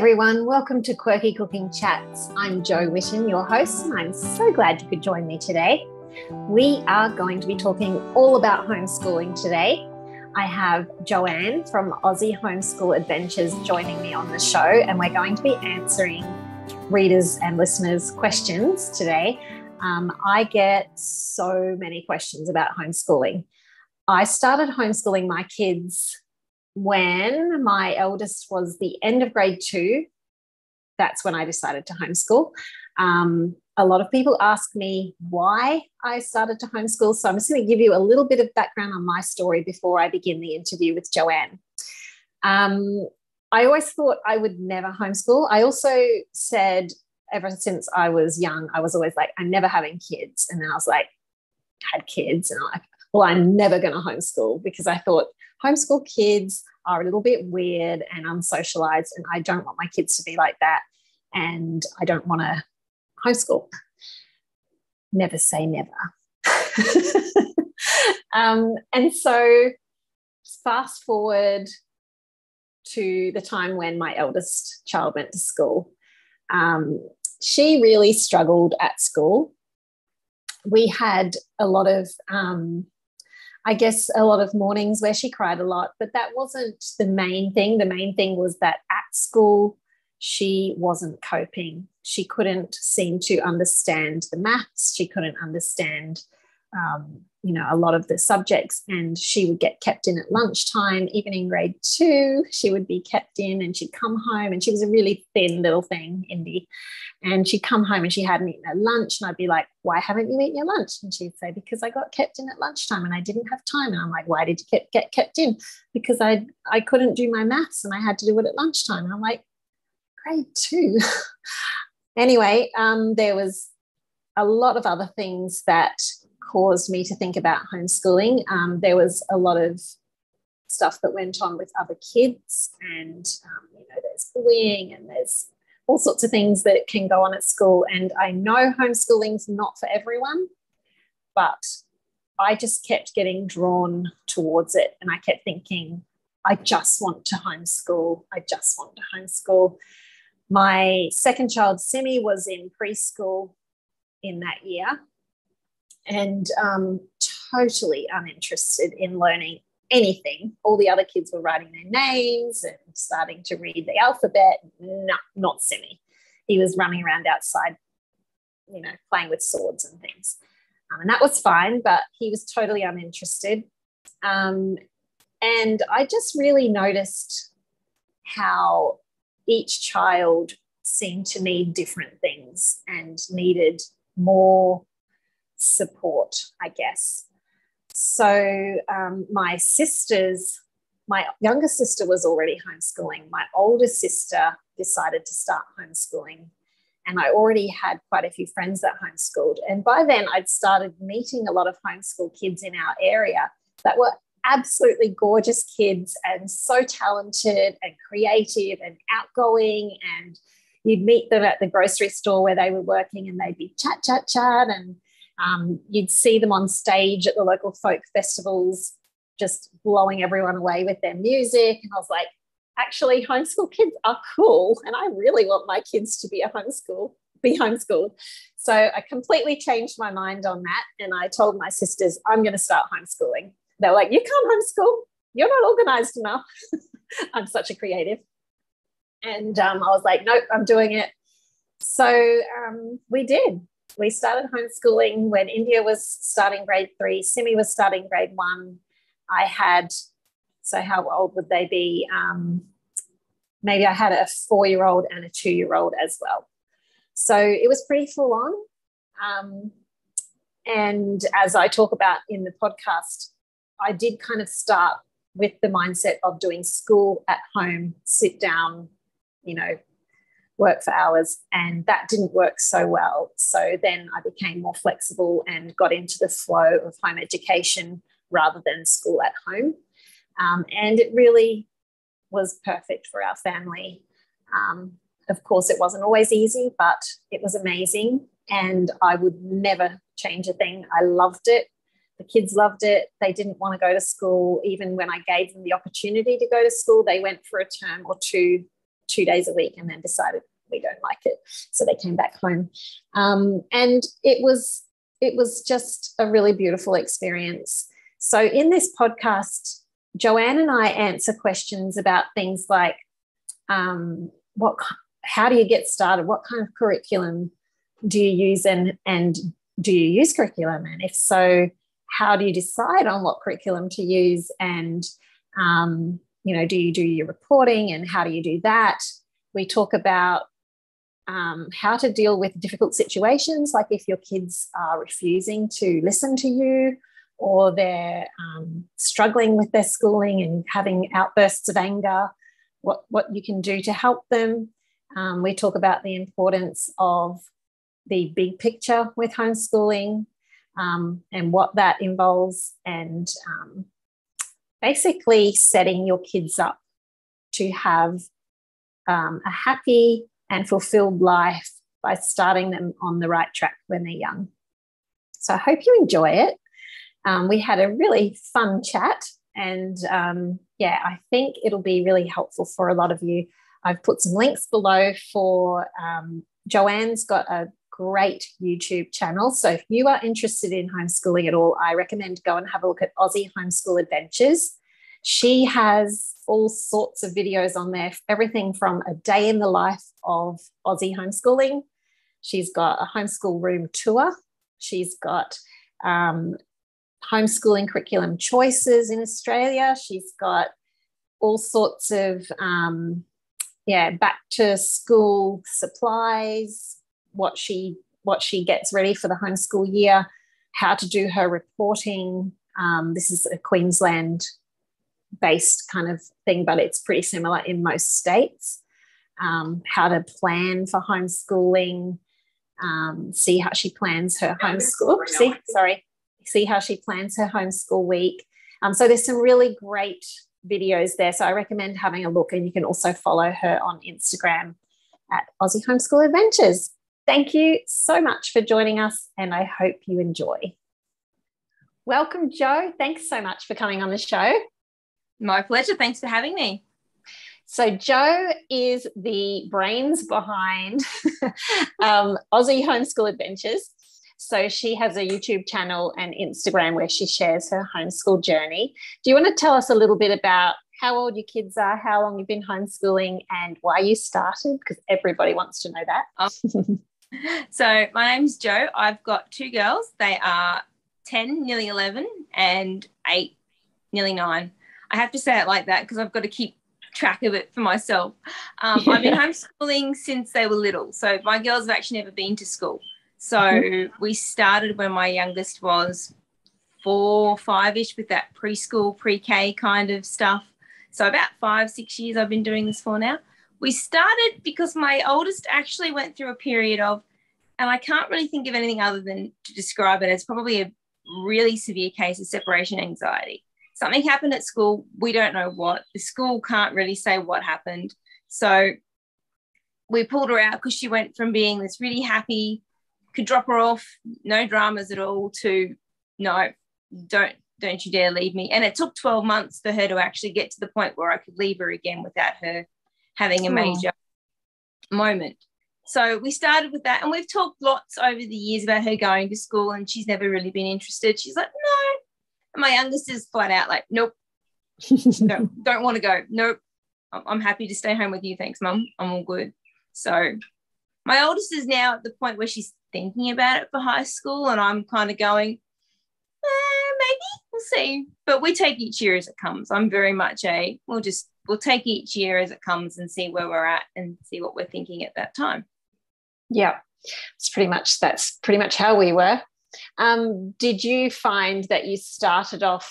everyone, welcome to Quirky Cooking Chats. I'm Jo Whitton, your host, and I'm so glad you could join me today. We are going to be talking all about homeschooling today. I have Joanne from Aussie Homeschool Adventures joining me on the show, and we're going to be answering readers and listeners' questions today. Um, I get so many questions about homeschooling. I started homeschooling my kids when my eldest was the end of grade two. That's when I decided to homeschool. Um, a lot of people ask me why I started to homeschool. So I'm just going to give you a little bit of background on my story before I begin the interview with Joanne. Um, I always thought I would never homeschool. I also said ever since I was young, I was always like, I'm never having kids. And then I was like, had kids, and I'm like, well, I'm never going to homeschool because I thought homeschool kids are a little bit weird and unsocialized, and I don't want my kids to be like that. And I don't want to homeschool. Never say never. um, and so, fast forward to the time when my eldest child went to school. Um, she really struggled at school. We had a lot of, um, I guess, a lot of mornings where she cried a lot, but that wasn't the main thing. The main thing was that at school, she wasn't coping. She couldn't seem to understand the maths. She couldn't understand um, you know a lot of the subjects and she would get kept in at lunchtime even in grade two she would be kept in and she'd come home and she was a really thin little thing indy. And she'd come home and she hadn't eaten her lunch and i'd be like why haven't you eaten your lunch? And she'd say because i got kept in at lunchtime and i didn't have time. And i'm like why did you get, get kept in? Because i i couldn't do my maths and i had to do it at lunchtime. And i'm like grade two? Anyway um, there was a lot of other things that caused me to think about homeschooling. Um, there was a lot of stuff that went on with other kids, and um, you know, there's bullying and there's all sorts of things that can go on at school. And I know homeschooling's not for everyone, but I just kept getting drawn towards it, and I kept thinking, I just want to homeschool. I just want to homeschool. My second child, Simi, was in preschool in that year and um, totally uninterested in learning anything. All the other kids were writing their names and starting to read the alphabet. No, not Simi. He was running around outside, you know, playing with swords and things. Um, and that was fine, but he was totally uninterested. Um, and I just really noticed how each child seemed to need different things and needed more support, I guess. So um, my sisters, my younger sister was already homeschooling. My older sister decided to start homeschooling. And I already had quite a few friends that homeschooled. And by then, I'd started meeting a lot of homeschool kids in our area that were absolutely gorgeous kids and so talented and creative and outgoing. And you'd meet them at the grocery store where they were working and they'd be chat, chat, chat. And um, you'd see them on stage at the local folk festivals, just blowing everyone away with their music. And I was like, actually, homeschool kids are cool. And I really want my kids to be a homeschool, be homeschooled. So I completely changed my mind on that. And I told my sisters, I'm going to start homeschooling. They're like, you can't homeschool. You're not organized enough. I'm such a creative. And um, I was like, nope, I'm doing it. So um, we did we started homeschooling when India was starting grade three, Simi was starting grade one. I had, so how old would they be? Um, maybe I had a four year old and a two year old as well. So it was pretty full on. Um, and as I talk about in the podcast, I did kind of start with the mindset of doing school at home, sit down, you know, work for hours and that didn't work so well. So then i became more flexible and got into the flow of home education rather than school at home. Um, and it really was perfect for our family. Um, of course it wasn't always easy but it was amazing. And i would never change a thing. I loved it. The kids loved it. They didn't want to go to school. Even when i gave them the opportunity to go to school they went for a term or two two days a week and then decided we don't like it. So they came back home. Um, and it was it was just a really beautiful experience. So in this podcast, Joanne and I answer questions about things like um, what how do you get started? What kind of curriculum do you use and and do you use curriculum? And if so, how do you decide on what curriculum to use? And um, you know, do you do your reporting and how do you do that? We talk about um, how to deal with difficult situations, like if your kids are refusing to listen to you or they're um, struggling with their schooling and having outbursts of anger, what, what you can do to help them. Um, we talk about the importance of the big picture with homeschooling um, and what that involves, and um, basically setting your kids up to have um, a happy and fulfilled life by starting them on the right track when they're young. So I hope you enjoy it. Um, we had a really fun chat, and um, yeah, I think it'll be really helpful for a lot of you. I've put some links below for um, Joanne's got a great YouTube channel. So if you are interested in homeschooling at all, I recommend go and have a look at Aussie Homeschool Adventures. She has all sorts of videos on there, everything from a day in the life of Aussie homeschooling. She's got a homeschool room tour. She's got um, homeschooling curriculum choices in Australia. She's got all sorts of um, yeah back to school supplies, what she what she gets ready for the homeschool year, how to do her reporting. Um, this is a Queensland based kind of thing, but it's pretty similar in most states. Um, how to plan for homeschooling, um, see how she plans her homeschool. See, sorry, see how she plans her homeschool week. Um, so there's some really great videos there. So I recommend having a look, and you can also follow her on Instagram at Aussie Homeschool Adventures. Thank you so much for joining us, and I hope you enjoy. Welcome, Jo. Thanks so much for coming on the show. My pleasure. Thanks for having me. So, Jo is the brains behind um, Aussie Homeschool Adventures. So, she has a YouTube channel and Instagram where she shares her homeschool journey. Do you want to tell us a little bit about how old your kids are, how long you've been homeschooling, and why you started? Because everybody wants to know that. Oh. so, my name's Jo. I've got two girls. They are 10, nearly 11, and 8, nearly 9. I have to say it like that because I've got to keep track of it for myself. Um, yeah. I've been homeschooling since they were little. So my girls have actually never been to school. So mm-hmm. we started when my youngest was four, five ish with that preschool, pre K kind of stuff. So about five, six years I've been doing this for now. We started because my oldest actually went through a period of, and I can't really think of anything other than to describe it as probably a really severe case of separation anxiety something happened at school. We don't know what. The school can't really say what happened. So we pulled her out because she went from being this really happy, could drop her off, no dramas at all, to no, don't don't you dare leave me. And it took 12 months for her to actually get to the point where I could leave her again without her having a major moment. So we started with that, and we've talked lots over the years about her going to school, and she's never really been interested. She's like, no, and my youngest is flat out like, nope, no, don't want to go. Nope, I'm happy to stay home with you. Thanks, mum. I'm all good. So my oldest is now at the point where she's thinking about it for high school, and I'm kind of going, eh, maybe we'll see. But we take each year as it comes. I'm very much a we'll just we'll take each year as it comes and see where we're at and see what we're thinking at that time. Yeah, it's pretty much that's pretty much how we were. Um, did you find that you started off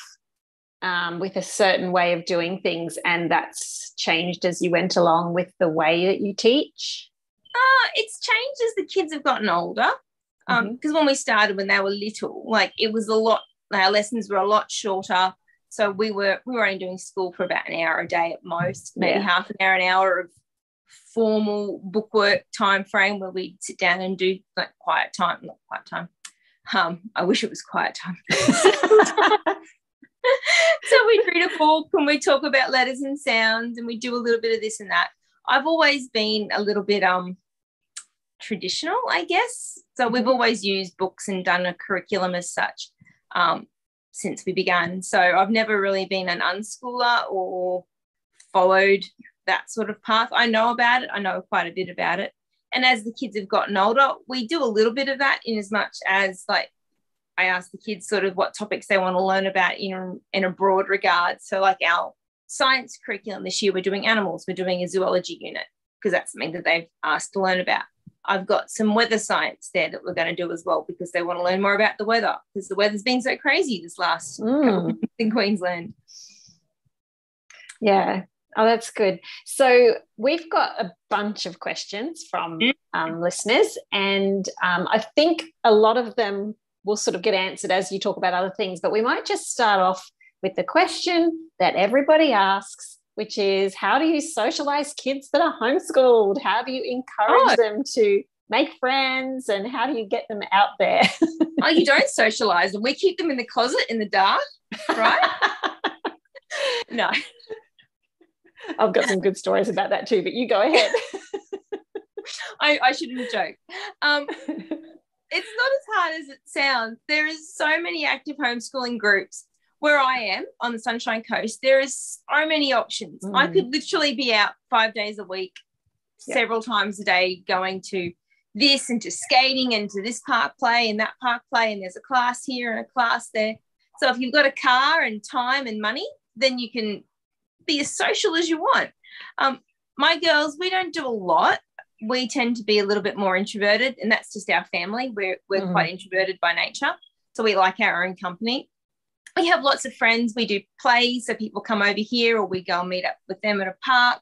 um, with a certain way of doing things and that's changed as you went along with the way that you teach? Uh, it's changed as the kids have gotten older. Because um, mm-hmm. when we started, when they were little, like it was a lot, our lessons were a lot shorter. So we were we were only doing school for about an hour a day at most, maybe yeah. half an hour, an hour of formal bookwork time frame where we'd sit down and do like quiet time, not quiet time, um, I wish it was quiet time. so we read a book and we talk about letters and sounds and we do a little bit of this and that. I've always been a little bit um traditional, I guess. So we've Mm-hmm. always used books and done a curriculum as such um, since we began. So I've never really been an unschooler or followed that sort of path. I know about it. I know quite a bit about it. And as the kids have gotten older, we do a little bit of that in as much as like I ask the kids sort of what topics they want to learn about in, in a broad regard. So like our science curriculum this year, we're doing animals, we're doing a zoology unit because that's something that they've asked to learn about. I've got some weather science there that we're going to do as well because they want to learn more about the weather because the weather's been so crazy this last couple Mm, in Queensland. yeah. Oh, that's good. So we've got a bunch of questions from Mm. um, listeners, and um, I think a lot of them will sort of get answered as you talk about other things. But we might just start off with the question that everybody asks, which is, how do you socialize kids that are homeschooled? How do you encourage Oh. them to make friends, and how do you get them out there? Oh, you don't socialize them. We keep them in the closet in the dark, right? no. I've got some good stories about that too, but you go ahead. I, I shouldn't joke. Um, it's not as hard as it sounds. There is so many active homeschooling groups where I am on the Sunshine Coast. There is so many options. I Mm. could literally be out five days a week, Yeah. several times a day, going to this and to skating and to this park play and that park play. And there's a class here and a class there. So if you've got a car and time and money, then you can be as social as you want. Um, my girls, we don't do a lot. We tend to be a little bit more introverted, and that's just our family. We're, we're Mhm. quite introverted by nature. So we like our own company. We have lots of friends. We do plays, so people come over here or we go and meet up with them at a park.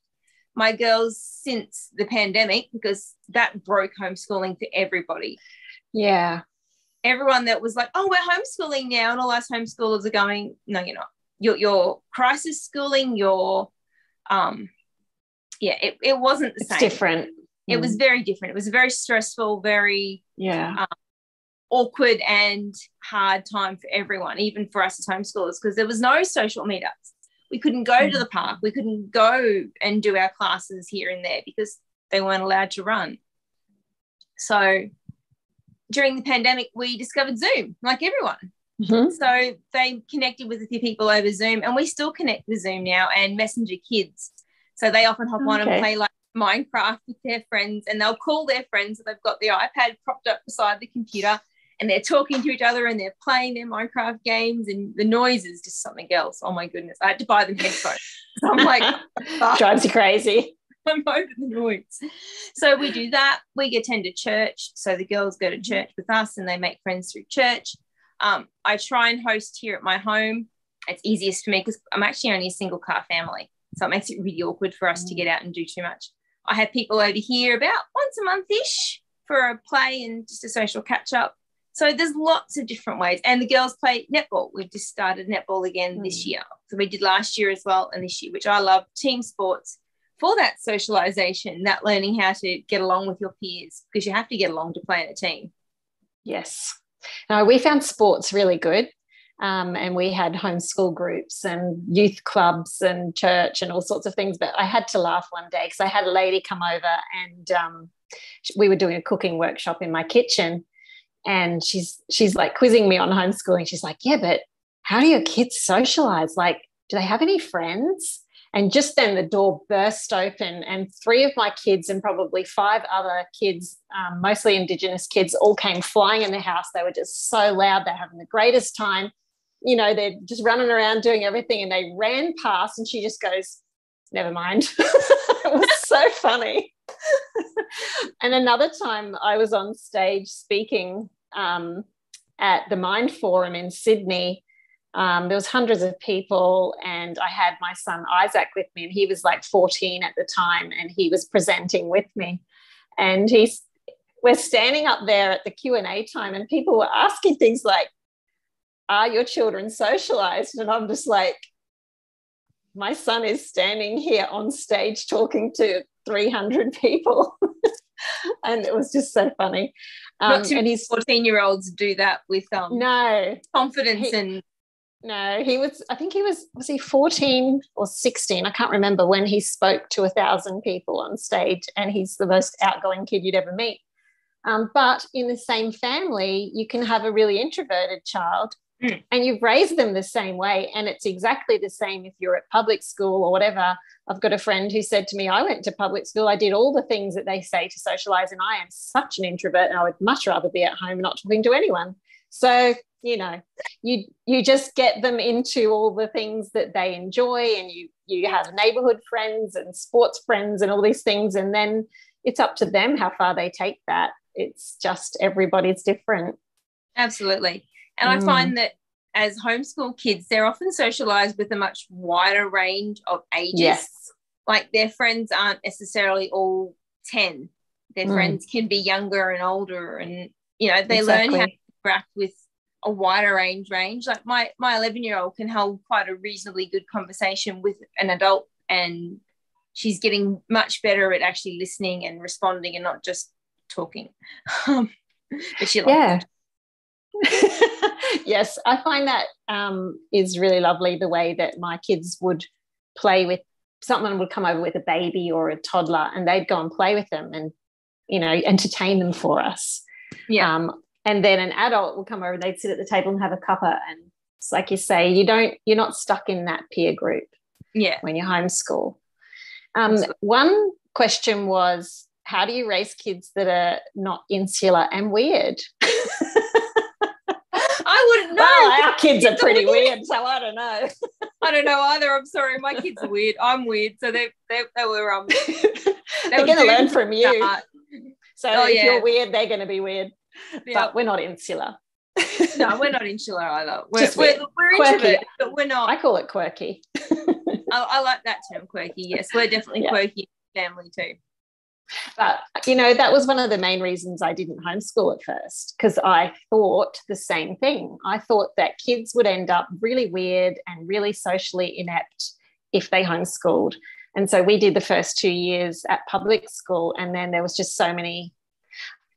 My girls, since the pandemic, because that broke homeschooling for everybody. yeah. Everyone that was like, oh, we're homeschooling now, and all us homeschoolers are going, no, you're not. You're, you're crisis schooling, you're, um, yeah, it, it wasn't the It's same. different. It was Mm. very different. It was a very stressful, very yeah. awkward and hard time for everyone, even for us as homeschoolers, because there was no social meetups. We couldn't go to Mm. the park. We couldn't go and do our classes here and there because they weren't allowed to run. So during the pandemic, we discovered Zoom, like everyone. Mhm. So they connected with a few people over Zoom, and we still connect with Zoom now and Messenger Kids. So they often hop on Okay. and play like Minecraft with their friends, and they'll call their friends. They've got the iPad propped up beside the computer, and they're talking to each other and they're playing their Minecraft games, and the noise is just something else. Oh my goodness! I had to buy them headphones. So I'm like, drives you crazy. I'm over the noise. So we do that. We attend a church. So the girls go to church with us and they make friends through church. Um, I try and host here at my home. It's easiest for me because I'm actually only a single car family. So it makes it really awkward for us to get out and do too much. I have people over here about once a month ish for a play and just a social catch up. So there's lots of different ways. And the girls play netball. We've just started netball again this year. So we did last year as well and this year, which I love team sports for that socialization, that learning how to get along with your peers, because you have to get along to play in a team. Yes. No, we found sports really good. Um, and we had homeschool groups and youth clubs and church and all sorts of things. But I had to laugh one day because I had a lady come over and um, we were doing a cooking workshop in my kitchen. And she's she's like quizzing me on homeschooling. She's like, "Yeah, but how do your kids socialize? Like, do they have any friends?" And just then the door burst open, and three of my kids and probably five other kids, um, mostly Indigenous kids, all came flying in the house. They were just so loud. They're having the greatest time. You know, they're just running around doing everything, and they ran past, and she just goes, Never mind. it was so funny. and another time I was on stage speaking um, at the Mind Forum in Sydney um, there was hundreds of people and i had my son isaac with me and he was like 14 at the time and he was presenting with me. And he's we're standing up there at the q&a time and people were asking things like are your children socialized? And i'm just like my son is standing here on stage talking to 300 people. And it was just so funny. Um, Not too and many 14 year olds do that with um, no. confidence He- and No, he was, I think he was, was he 14 or 16? I can't remember when he spoke to a thousand people on stage, and he's the most outgoing kid you'd ever meet. Um, but in the same family, you can have a really introverted child mm. and you've raised them the same way. And it's exactly the same if you're at public school or whatever. I've got a friend who said to me, I went to public school, I did all the things that they say to socialize, and I am such an introvert, and I would much rather be at home not talking to anyone. So you know you you just get them into all the things that they enjoy and you you have neighborhood friends and sports friends and all these things and then it's up to them how far they take that it's just everybody's different absolutely and mm. i find that as homeschool kids they're often socialized with a much wider range of ages yes. like their friends aren't necessarily all 10 their mm. friends can be younger and older and you know they exactly. learn how to interact with a wider range range. Like my my 11 year old can hold quite a reasonably good conversation with an adult, and she's getting much better at actually listening and responding and not just talking. Um, but she yeah. yes, I find that um, is really lovely. The way that my kids would play with someone would come over with a baby or a toddler, and they'd go and play with them and you know entertain them for us. Yeah. Um, and then an adult will come over and they'd sit at the table and have a cuppa and it's like you say you don't you're not stuck in that peer group yeah when you homeschool um, one question was how do you raise kids that are not insular and weird I wouldn't know. Well, our kids, kids are pretty are weird. weird, so I don't know. I don't know either. I'm sorry, my kids are weird. I'm weird, so they they, they were um. They are going to learn from you. So oh, if yeah. you're weird, they're going to be weird yeah. but we're not insular. no, we're not insular either. We're, Just we're, we're, we're but we're not. I call it quirky. I, I, like that term, quirky. Yes, we're definitely yeah. quirky family too. But you know, that was one of the main reasons I didn't homeschool at first because I thought the same thing. I thought that kids would end up really weird and really socially inept if they homeschooled. And so we did the first two years at public school, and then there was just so many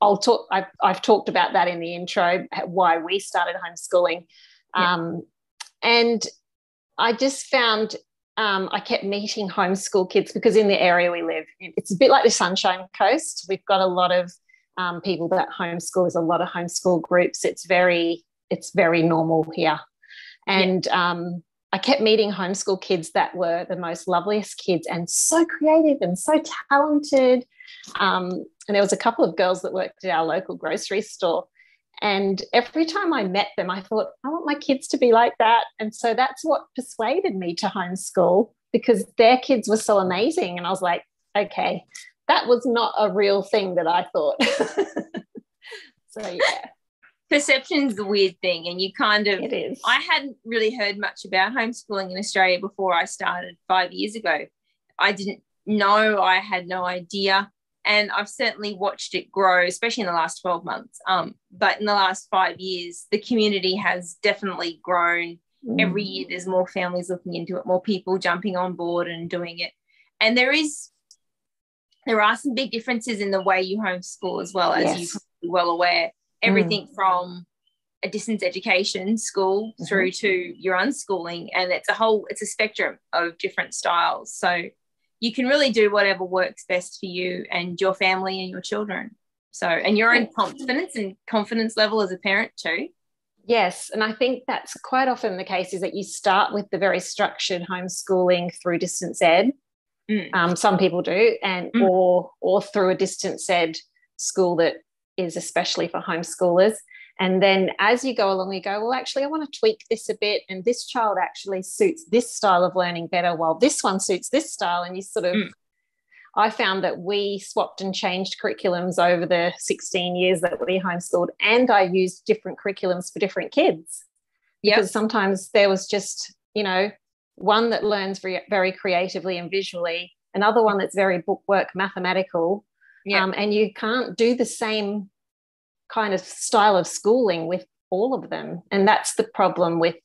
I'll talk. I've, I've, talked about that in the intro, why we started homeschooling, yeah. um, and I just found um, I kept meeting homeschool kids because in the area we live, it's a bit like the Sunshine Coast. We've got a lot of um, people that homeschool. There's a lot of homeschool groups. It's very it's very normal here, and yeah. um, I kept meeting homeschool kids that were the most loveliest kids and so creative and so talented. Um, and there was a couple of girls that worked at our local grocery store. And every time I met them, I thought, I want my kids to be like that. And so that's what persuaded me to homeschool because their kids were so amazing. And I was like, okay, that was not a real thing that I thought. so, yeah. Perception's the weird thing, and you kind of. It is. I hadn't really heard much about homeschooling in Australia before I started five years ago. I didn't know, I had no idea and I've certainly watched it grow, especially in the last 12 months. Um, but in the last five years, the community has definitely grown. Mm. Every year, there's more families looking into it, more people jumping on board and doing it. And there is, there are some big differences in the way you homeschool as well, as yes. you're well aware. Everything mm. from a distance education school mm-hmm. through to your unschooling, and it's a whole, it's a spectrum of different styles. So you can really do whatever works best for you and your family and your children. So, and your own confidence and confidence level as a parent too. Yes, and I think that's quite often the case is that you start with the very structured homeschooling through distance ed. Mm. Um, some people do, and mm. or or through a distance ed school that is especially for homeschoolers. And then as you go along, you go, well, actually, I want to tweak this a bit. And this child actually suits this style of learning better, while this one suits this style. And you sort of, mm. I found that we swapped and changed curriculums over the 16 years that we homeschooled. And I used different curriculums for different kids. Yep. Because sometimes there was just, you know, one that learns very, very creatively and visually, another one that's very bookwork mathematical. Yep. Um, and you can't do the same kind of style of schooling with all of them. And that's the problem with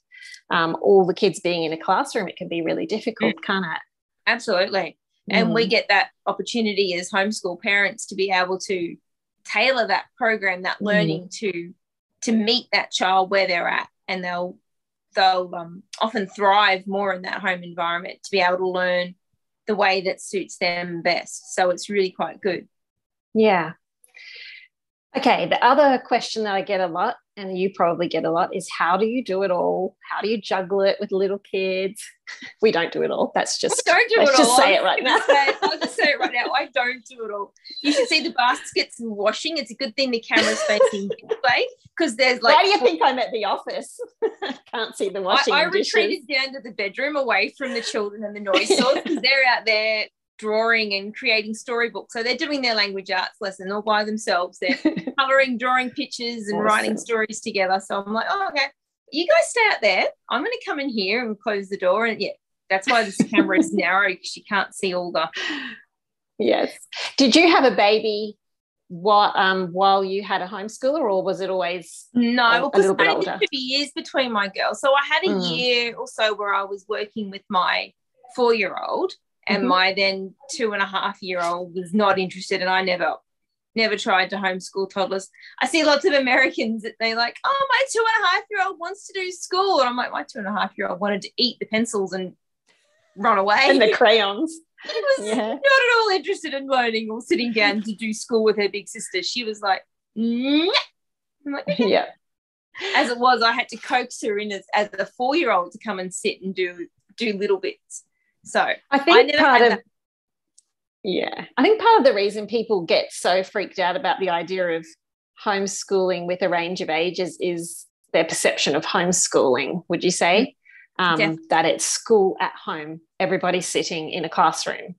um, all the kids being in a classroom. It can be really difficult, mm. can't it? Absolutely. Mm. And we mm. get that opportunity as homeschool parents to be able to tailor that program, that mm. learning mm. to to meet that child where they're at, and they'll they'll um, often thrive more in that home environment to be able to learn the way that suits them best. So it's really quite good. Yeah. Okay. The other question that I get a lot and you probably get a lot is how do you do it all? How do you juggle it with little kids? We don't do it all. That's just I don't do let's it just all. say it right now. Say, I'll just say it right now. I don't do it all. You should see the baskets and washing. It's a good thing the camera's facing this way because there's like. Why do you think I'm at the office? Can't see the washing. I, I retreated down to the bedroom away from the children and the noise source because they're out there drawing and creating storybooks. So they're doing their language arts lesson all by themselves. They're coloring, drawing pictures, and Awesome. writing stories together. So I'm like, oh, okay. You guys stay out there. I'm going to come in here and close the door. And yeah, that's why this camera is narrow because you can't see all the. Yes. Did you have a baby while um while you had a homeschooler, or was it always? No, A- a little bit I older. two years between my girls. So I had a Mm. year or so where I was working with my four year old, and Mhm. my then two and a half year old was not interested, and I never. Never tried to homeschool toddlers. I see lots of Americans that they like, oh, my two and a half year old wants to do school. And I'm like, my two and a half year old wanted to eat the pencils and run away. And the crayons. She was Yeah. not at all interested in learning or sitting down to do school with her big sister. She was like. I'm like, "Okay." Yeah. as it was, I had to coax her in as, as a four year old to come and sit and do do little bits. So I I think never part of yeah, I think part of the reason people get so freaked out about the idea of homeschooling with a range of ages is their perception of homeschooling. Would you say um, that it's school at home, everybody's sitting in a classroom?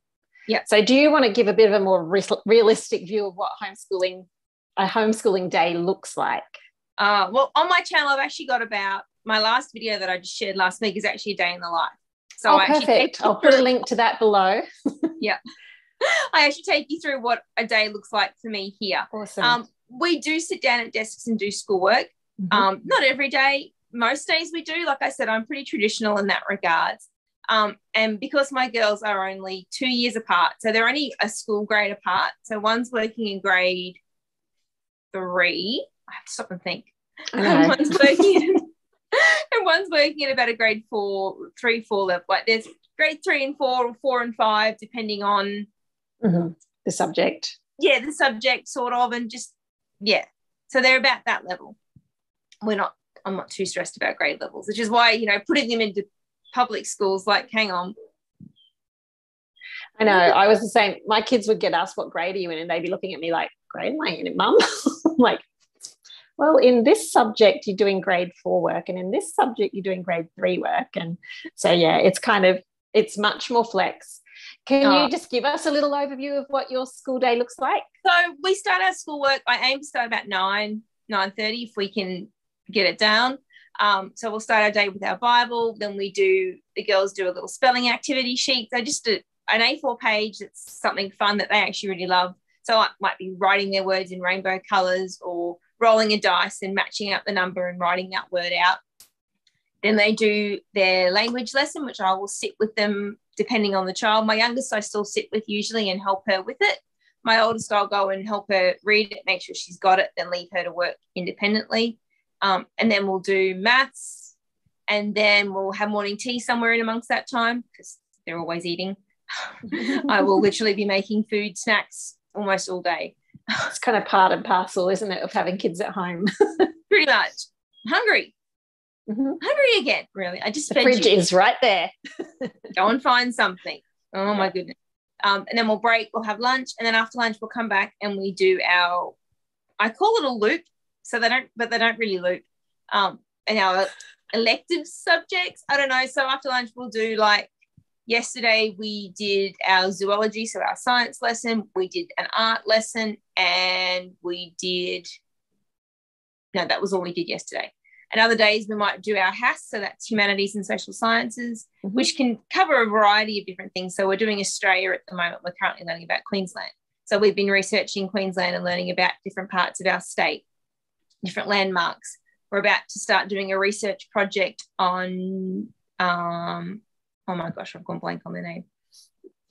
Yeah. So, do you want to give a bit of a more re- realistic view of what homeschooling a homeschooling day looks like? Uh, well, on my channel, I've actually got about my last video that I just shared last week is actually a day in the life. So oh, I perfect. I'll put a link to that below. Yeah. I actually take you through what a day looks like for me here. Awesome. Um, we do sit down at desks and do schoolwork. Mhm. Um, not every day. Most days we do. Like I said, I'm pretty traditional in that regards. Um, and because my girls are only two years apart, so they're only a school grade apart. So one's working in grade three. I have to stop and think. And one's working one's working at about a grade four, three, four level. Like there's grade three and four or four and five, depending on Mhm. the subject. yeah, the subject sort of, and just yeah. So they're about that level. We're not. I'm not too stressed about grade levels, which is why you know putting them into public schools. Like, hang on, I know. I was the same. My kids would get asked, "What grade are you in?" and they'd be looking at me like, "Grade am I in, Mum?" Like, well, in this subject you're doing grade four work, and in this subject you're doing grade three work, and so yeah, it's kind of it's much more flex. Can Oh. you just give us a little overview of what your school day looks like? So we start our schoolwork. I aim to start about nine, nine thirty if we can get it down. Um, so we'll start our day with our Bible. Then we do the girls do a little spelling activity sheet. So just a, an A4 page that's something fun that they actually really love. So I might be writing their words in rainbow colors or rolling a dice and matching up the number and writing that word out. Then they do their language lesson, which I will sit with them depending on the child. My youngest I still sit with usually and help her with it my oldest I'll go and help her read it, make sure she's got it, then leave her to work independently. Um, and then we'll do maths, and then we'll have morning tea somewhere in amongst that time because they're always eating. I will literally be making food snacks almost all day, It's kind of part and parcel, isn't it, of having kids at home? pretty much. Hungry, Mhm. hungry again. Really, I just The fridge you. is right there. go and find something. Oh my goodness. Um, and then we'll break, we'll have lunch, and then after lunch we'll come back and we do our I call it a loop. So they don't, but they don't really loop. Um, and our elective subjects, I don't know. So after lunch we'll do like yesterday we did our zoology, so our science lesson, we did an art lesson, and we did no, that was all we did yesterday. And other days we might do our HASS, so that's humanities and social sciences, Mhm. which can cover a variety of different things. So we're doing Australia at the moment. We're currently learning about Queensland. So we've been researching Queensland and learning about different parts of our state, different landmarks. We're about to start doing a research project on, um, oh my gosh, I've gone blank on the name.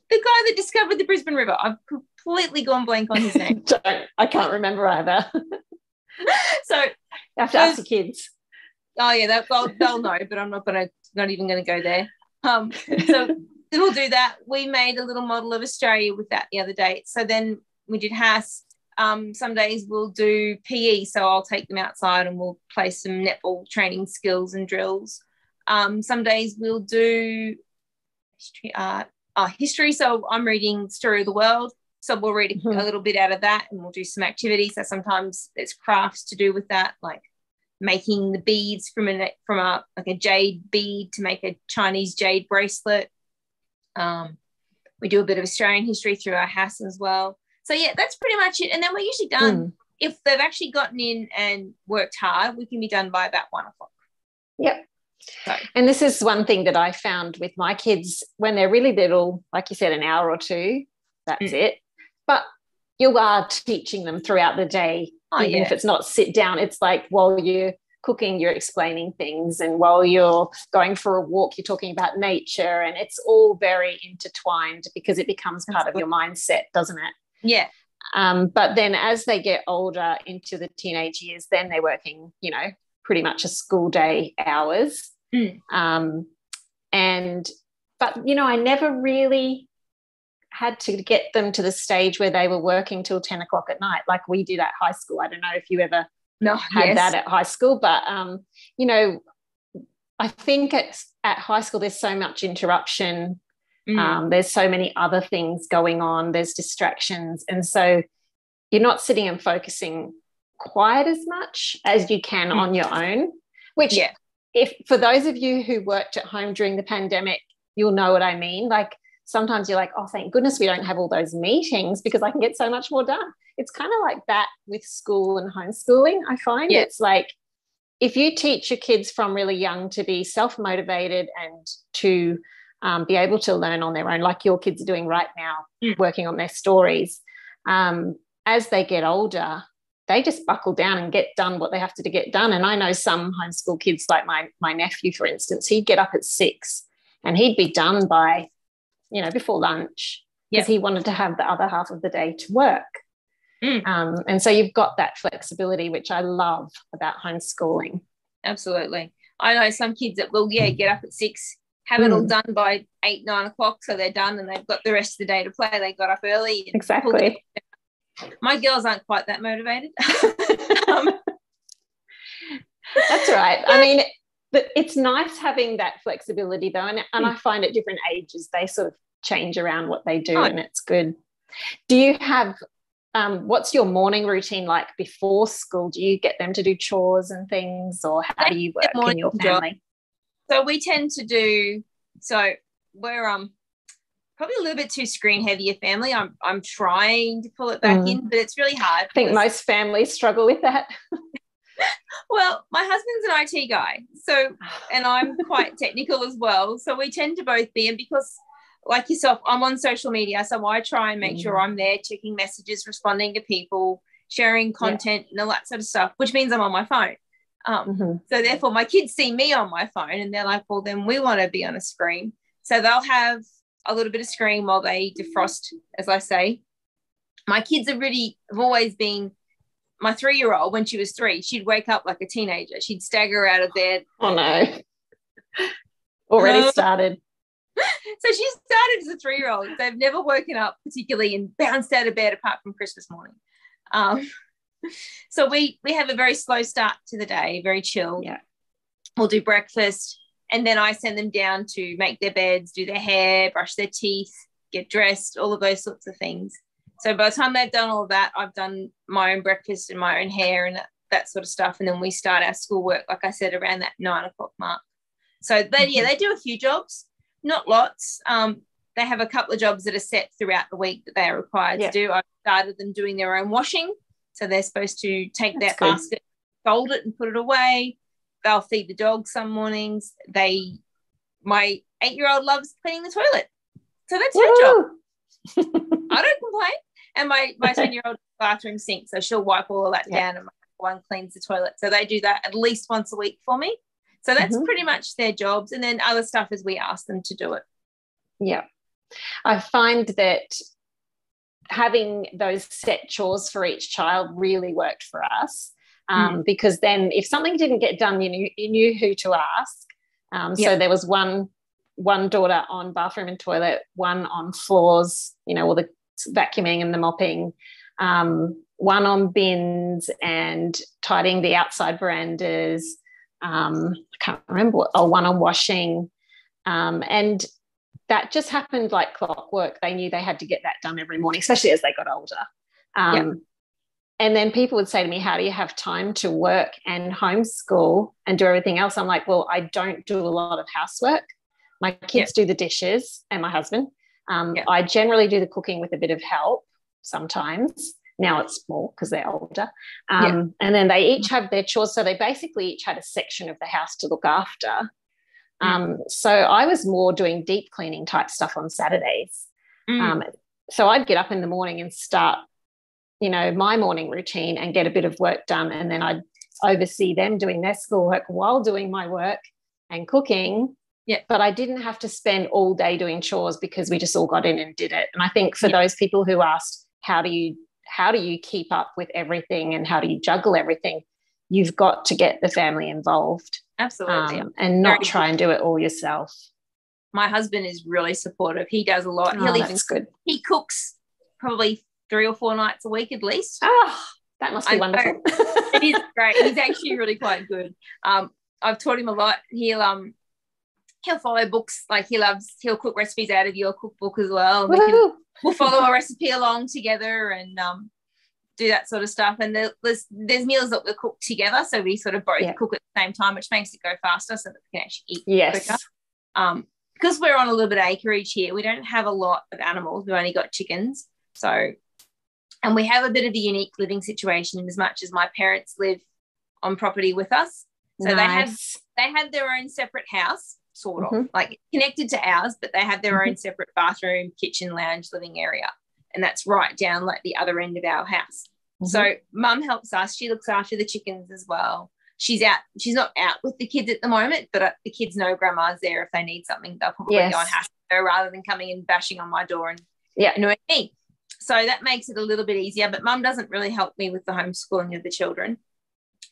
The guy that discovered the Brisbane River. I've completely gone blank on his name. I can't remember either. so You have to ask the kids. Oh yeah, that, they'll, they'll know, but I'm not gonna not even gonna go there. Um, so we'll do that. We made a little model of Australia with that the other day. So then we did HASS. Um, some days we'll do PE, so I'll take them outside and we'll play some netball training skills and drills. Um, some days we'll do history, art, uh, history. So I'm reading Story of the World. So we'll read mm-hmm. a little bit out of that and we'll do some activities. So sometimes there's crafts to do with that, like making the beads from a from a like a jade bead to make a Chinese jade bracelet. Um, we do a bit of Australian history through our house as well. So yeah, that's pretty much it. And then we're usually done. Mm. If they've actually gotten in and worked hard, we can be done by about one o'clock. Yep. So. And this is one thing that I found with my kids when they're really little, like you said, an hour or two, that's mm. it. But you are teaching them throughout the day, oh, even yeah. if it's not sit down. It's like while you're cooking, you're explaining things, and while you're going for a walk, you're talking about nature, and it's all very intertwined because it becomes part of your mindset, doesn't it? Yeah. Um, but then as they get older into the teenage years, then they're working, you know, pretty much a school day hours. Mm. Um, and, but, you know, I never really had to get them to the stage where they were working till 10 o'clock at night, like we did at high school. I don't know if you ever no, had yes. that at high school, but, um, you know, I think it's at high school, there's so much interruption. Mm. Um, there's so many other things going on, there's distractions. And so you're not sitting and focusing quite as much as you can mm. on your own, which yeah if for those of you who worked at home during the pandemic, you'll know what I mean. Like sometimes you're like, oh, thank goodness we don't have all those meetings because I can get so much more done. It's kind of like that with school and homeschooling. I find yeah. it's like if you teach your kids from really young to be self motivated and to um, be able to learn on their own, like your kids are doing right now, mm. working on their stories. Um, as they get older, they just buckle down and get done what they have to, to get done. And I know some homeschool kids, like my my nephew, for instance, he'd get up at six and he'd be done by, you know, before lunch because yep. he wanted to have the other half of the day to work. Mm. Um, and so you've got that flexibility, which I love about homeschooling. Absolutely. I know some kids that will, yeah, get up at six, have mm. it all mm. done by eight, nine o'clock. So they're done and they've got the rest of the day to play. They got up early. exactly. My girls aren't quite that motivated. um, That's right. I mean, but it's nice having that flexibility though. And, and I find at different ages, they sort of change around what they do oh. and it's good. Do you have, um, what's your morning routine like before school? Do you get them to do chores and things or how do you work in your family? So we tend to do, so we're, um, probably a little bit too screen heavy a family. I'm I'm trying to pull it back mm. in, but it's really hard. I think most families struggle with that. well, my husband's an IT guy, so and I'm quite technical as well. So we tend to both be, and because like yourself, I'm on social media, so I try and make mm. sure I'm there, checking messages, responding to people, sharing content, yeah. and all that sort of stuff. Which means I'm on my phone. Um, mm-hmm. So therefore, my kids see me on my phone, and they're like, "Well, then we want to be on a screen." So they'll have a little bit of screen while they defrost, as I say. My kids are really have always been my three year old when she was three, she'd wake up like a teenager. She'd stagger out of bed. Oh no. Already started. So she started as a three year old. They've never woken up particularly and bounced out of bed apart from Christmas morning. Um, so we we have a very slow start to the day, very chill. Yeah. We'll do breakfast and then I send them down to make their beds, do their hair, brush their teeth, get dressed, all of those sorts of things. So by the time they've done all that, I've done my own breakfast and my own hair and that, that sort of stuff. And then we start our schoolwork, like I said, around that nine o'clock mark. So they, yeah, they do a few jobs, not lots. Um, they have a couple of jobs that are set throughout the week that they are required yeah. to do. I've started them doing their own washing. So they're supposed to take That's that good. basket, fold it and put it away, they'll feed the dog some mornings. They, my eight year old loves cleaning the toilet. So that's her job. I don't complain. And my, my 10 year old bathroom sink. So she'll wipe all of that yeah. down and my one cleans the toilet. So they do that at least once a week for me. So that's mm-hmm. pretty much their jobs. And then other stuff is we ask them to do it. Yeah. I find that having those set chores for each child really worked for us um, mm. because then if something didn't get done, you knew, you knew who to ask. Um, so there was one one daughter on bathroom and toilet, one on floors, you know, all the vacuuming and the mopping, um, one on bins and tidying the outside verandas. Um, I can't remember, what, oh, one on washing. Um, and that just happened like clockwork. They knew they had to get that done every morning, especially as they got older. Um. And then people would say to me, How do you have time to work and homeschool and do everything else? I'm like, Well, I don't do a lot of housework. My kids yep. do the dishes and my husband. Um, yep. I generally do the cooking with a bit of help sometimes. Now it's more because they're older. Um, And then they each have their chores. So they basically each had a section of the house to look after. Mm. Um, so I was more doing deep cleaning type stuff on Saturdays. Mm. Um, so I'd get up in the morning and start, you know, my morning routine and get a bit of work done. And then I'd oversee them doing their schoolwork while doing my work and cooking. Yeah. But I didn't have to spend all day doing chores because we just all got in and did it. And I think for yeah. those people who asked, how do you how do you keep up with everything and how do you juggle everything? You've got to get the family involved. Absolutely. Um, and not try and do it all yourself. My husband is really supportive. He does a lot. Oh, that's good. He cooks probably three or four nights a week at least. Oh, that must be I wonderful. it is great. He's actually really quite good. Um, I've taught him a lot. He'll um he'll follow books like he loves he'll cook recipes out of your cookbook as well. We can, we'll follow a recipe along together and um do that sort of stuff. And there's there's meals that we cook together, so we sort of both yeah. cook at the same time, which makes it go faster, so that we can actually eat yes. quicker. Um, because we're on a little bit of acreage here, we don't have a lot of animals. We've only got chickens, so and we have a bit of a unique living situation in as much as my parents live on property with us. So nice. they have they have their own separate house, sort of mm-hmm. like connected to ours, but they have their mm-hmm. own separate bathroom, kitchen, lounge, living area and that's right down like the other end of our house. Mm-hmm. So mum helps us. She looks after the chickens as well. She's out. She's not out with the kids at the moment, but uh, the kids know grandma's there. If they need something, they'll probably yes. go and ask her rather than coming and bashing on my door and yeah. annoying me. So that makes it a little bit easier. But mum doesn't really help me with the homeschooling of the children.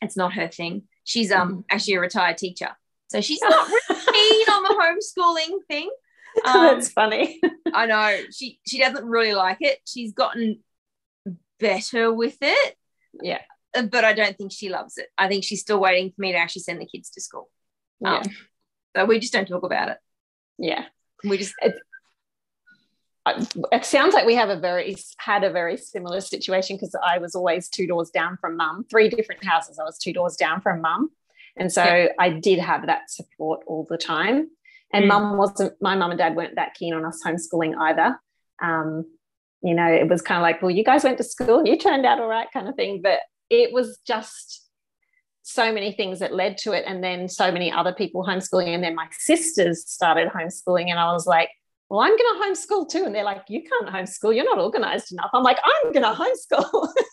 It's not her thing. She's um mm-hmm. actually a retired teacher, so she's not really keen on the homeschooling thing. Um, That's funny. I know she she doesn't really like it. She's gotten better with it. Yeah. Uh, but I don't think she loves it. I think she's still waiting for me to actually send the kids to school. Yeah. Um, so we just don't talk about it. Yeah. We just it, it sounds like we have a very had a very similar situation because I was always two doors down from mum, three different houses. I was two doors down from mum. And so yeah. I did have that support all the time. And mm. mum wasn't, my mum and dad weren't that keen on us homeschooling either. Um, you know, it was kind of like, well, you guys went to school you turned out all right, kind of thing. But it was just so many things that led to it. And then so many other people homeschooling. And then my sisters started homeschooling. And I was like, well, I'm going to homeschool too. And they're like, you can't homeschool. You're not organized enough. I'm like, I'm going to homeschool.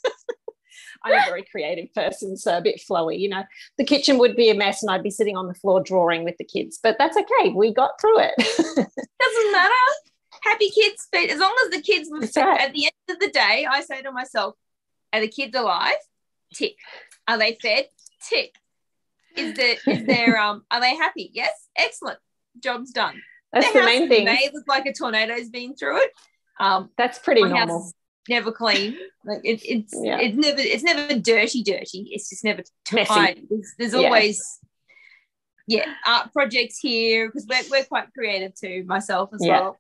I'm a very creative person, so a bit flowy. You know, the kitchen would be a mess and I'd be sitting on the floor drawing with the kids, but that's okay. We got through it. Doesn't matter. Happy kids, as long as the kids were fed, right. at the end of the day, I say to myself, are the kids alive? Tick. Are they fed? Tick. Is there is there um are they happy? Yes, excellent. Job's done. That's the, main thing. It looks like a tornado's been through it. Um, that's pretty normal never clean. Like it, it's yeah. it's never it's never dirty, dirty. It's just never tidy. There's, there's, always yeah. yeah art projects here because we're we're quite creative too. Myself as yeah. well,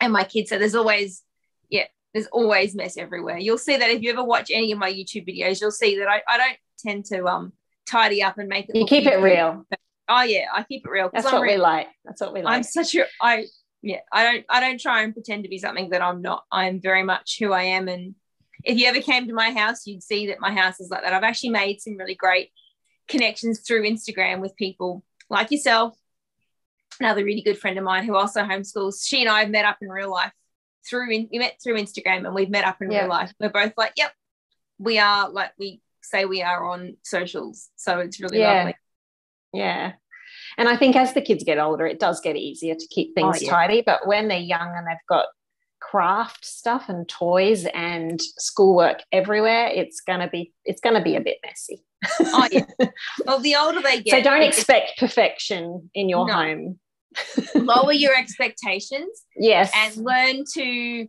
and my kids. So there's always yeah. There's always mess everywhere. You'll see that if you ever watch any of my YouTube videos, you'll see that I, I don't tend to um tidy up and make it. You keep it real. Oh yeah, I keep it real. That's I'm what we like. That's what we like. I'm such a I yeah i don't i don't try and pretend to be something that i'm not i'm very much who i am and if you ever came to my house you'd see that my house is like that i've actually made some really great connections through instagram with people like yourself another really good friend of mine who also homeschools she and i have met up in real life through in, we met through instagram and we've met up in yeah. real life we're both like yep we are like we say we are on socials so it's really yeah. lovely yeah and I think as the kids get older, it does get easier to keep oh, things oh, yeah. tidy. But when they're young and they've got craft stuff and toys and schoolwork everywhere, it's gonna be it's gonna be a bit messy. oh yeah. Well, the older they get, so don't expect perfection in your No. home. lower your expectations Yes. and learn to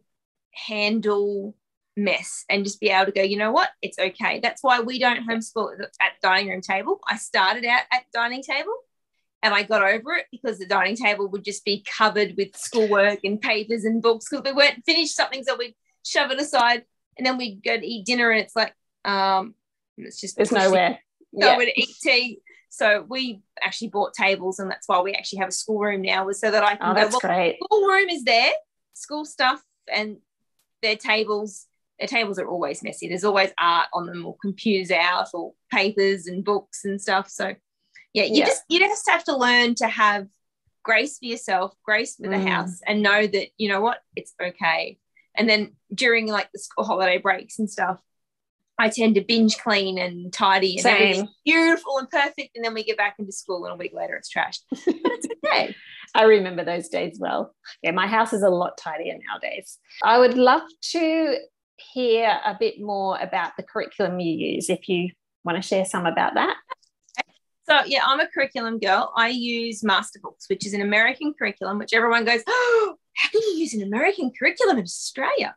handle mess and just be able to go, you know what, it's okay. That's why we don't homeschool at the- dining room table. I started out at dining table and I got over it because the dining table would just be covered with schoolwork and papers and books because we weren't finished something, so we'd shove it aside and then we'd go to eat dinner and it's like, um, it's just There's nowhere. go Yeah. and eat tea. So we actually bought tables, and that's why we actually have a schoolroom now, was so that I can Oh, go. that's Well, great. schoolroom is there, school stuff, and their tables. Their tables are always messy. There's always art on them, or computers out, or papers and books and stuff. So yeah, you Yeah. just you just have to learn to have grace for yourself, grace for the Mm. house, and know that you know what it's okay. And then during like the school holiday breaks and stuff, I tend to binge clean and tidy and Same. beautiful and perfect. And then we get back into school and a week later it's trashed. But it's okay. I remember those days well. Yeah, my house is a lot tidier nowadays. I would love to hear a bit more about the curriculum you use if you want to share some about that. So yeah, I'm a curriculum girl. I use Masterbooks, which is an American curriculum, which everyone goes, Oh, how can you use an American curriculum in Australia?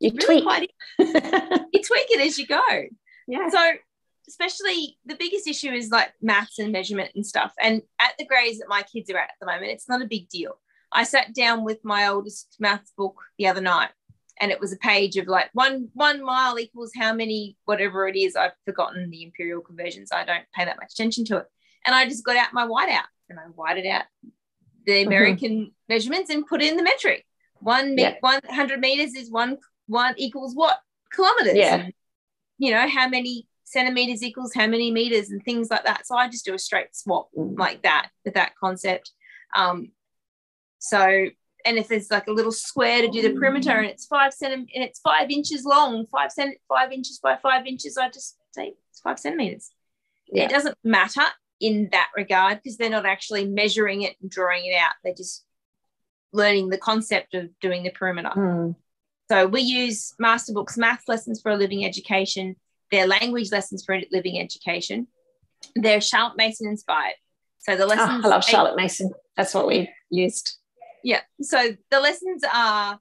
You Really tweak. quite you tweak it as you go. yeah. So especially the biggest issue is like maths and measurement and stuff. And at the grades that my kids are at at the moment, it's not a big deal. I sat down with my oldest maths book the other night and it was a page of like one one mile equals how many whatever it is. I've forgotten the imperial conversions. I don't pay that much attention to it. And I just got out my whiteout and I whited out the American measurements and put in the metric. One me- Yeah. 100 meters is one one equals what kilometers. Yeah. And, you know how many centimeters equals how many meters and things like that. So I just do a straight swap Mm. like that with that concept. Um, so and if there's like a little square to do the perimeter and it's five centimeters and it's five inches long, five cent five inches by five inches, I just say it's five centimeters. Yeah. It doesn't matter in that regard because they're not actually measuring it and drawing it out. They're just learning the concept of doing the perimeter. Mm. So we use Masterbooks math lessons for a living education, their language lessons for a living education. They're Charlotte Mason inspired. So the Oh, lessons I love Charlotte Mason. That's what we used. Yeah. So the lessons are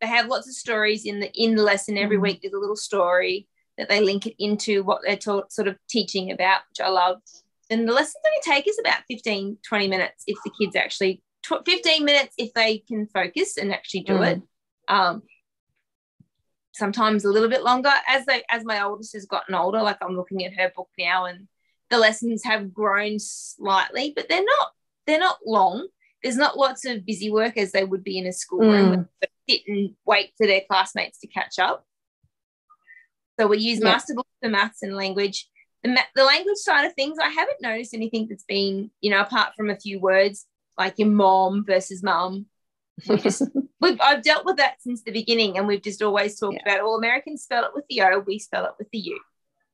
they have lots of stories in the in the lesson every Mhm. week. There's a little story that they link it into what they're taught, sort of teaching about, which I love. And the lessons only take us about 15, 20 minutes if the kids actually tw- 15 minutes if they can focus and actually do Mm. it. Um, sometimes a little bit longer as they as my oldest has gotten older. Like I'm looking at her book now, and the lessons have grown slightly, but they're not they're not long. There's not lots of busy work as they would be in a schoolroom. Mm. sit and wait for their classmates to catch up. So we use Yeah. Masterbooks for maths and language. The, ma- the language side of things, I haven't noticed anything that's been, you know, apart from a few words like your mom versus mum. We just we've, I've dealt with that since the beginning, and we've just always talked Yeah. about all Americans spell it with the O, we spell it with the U,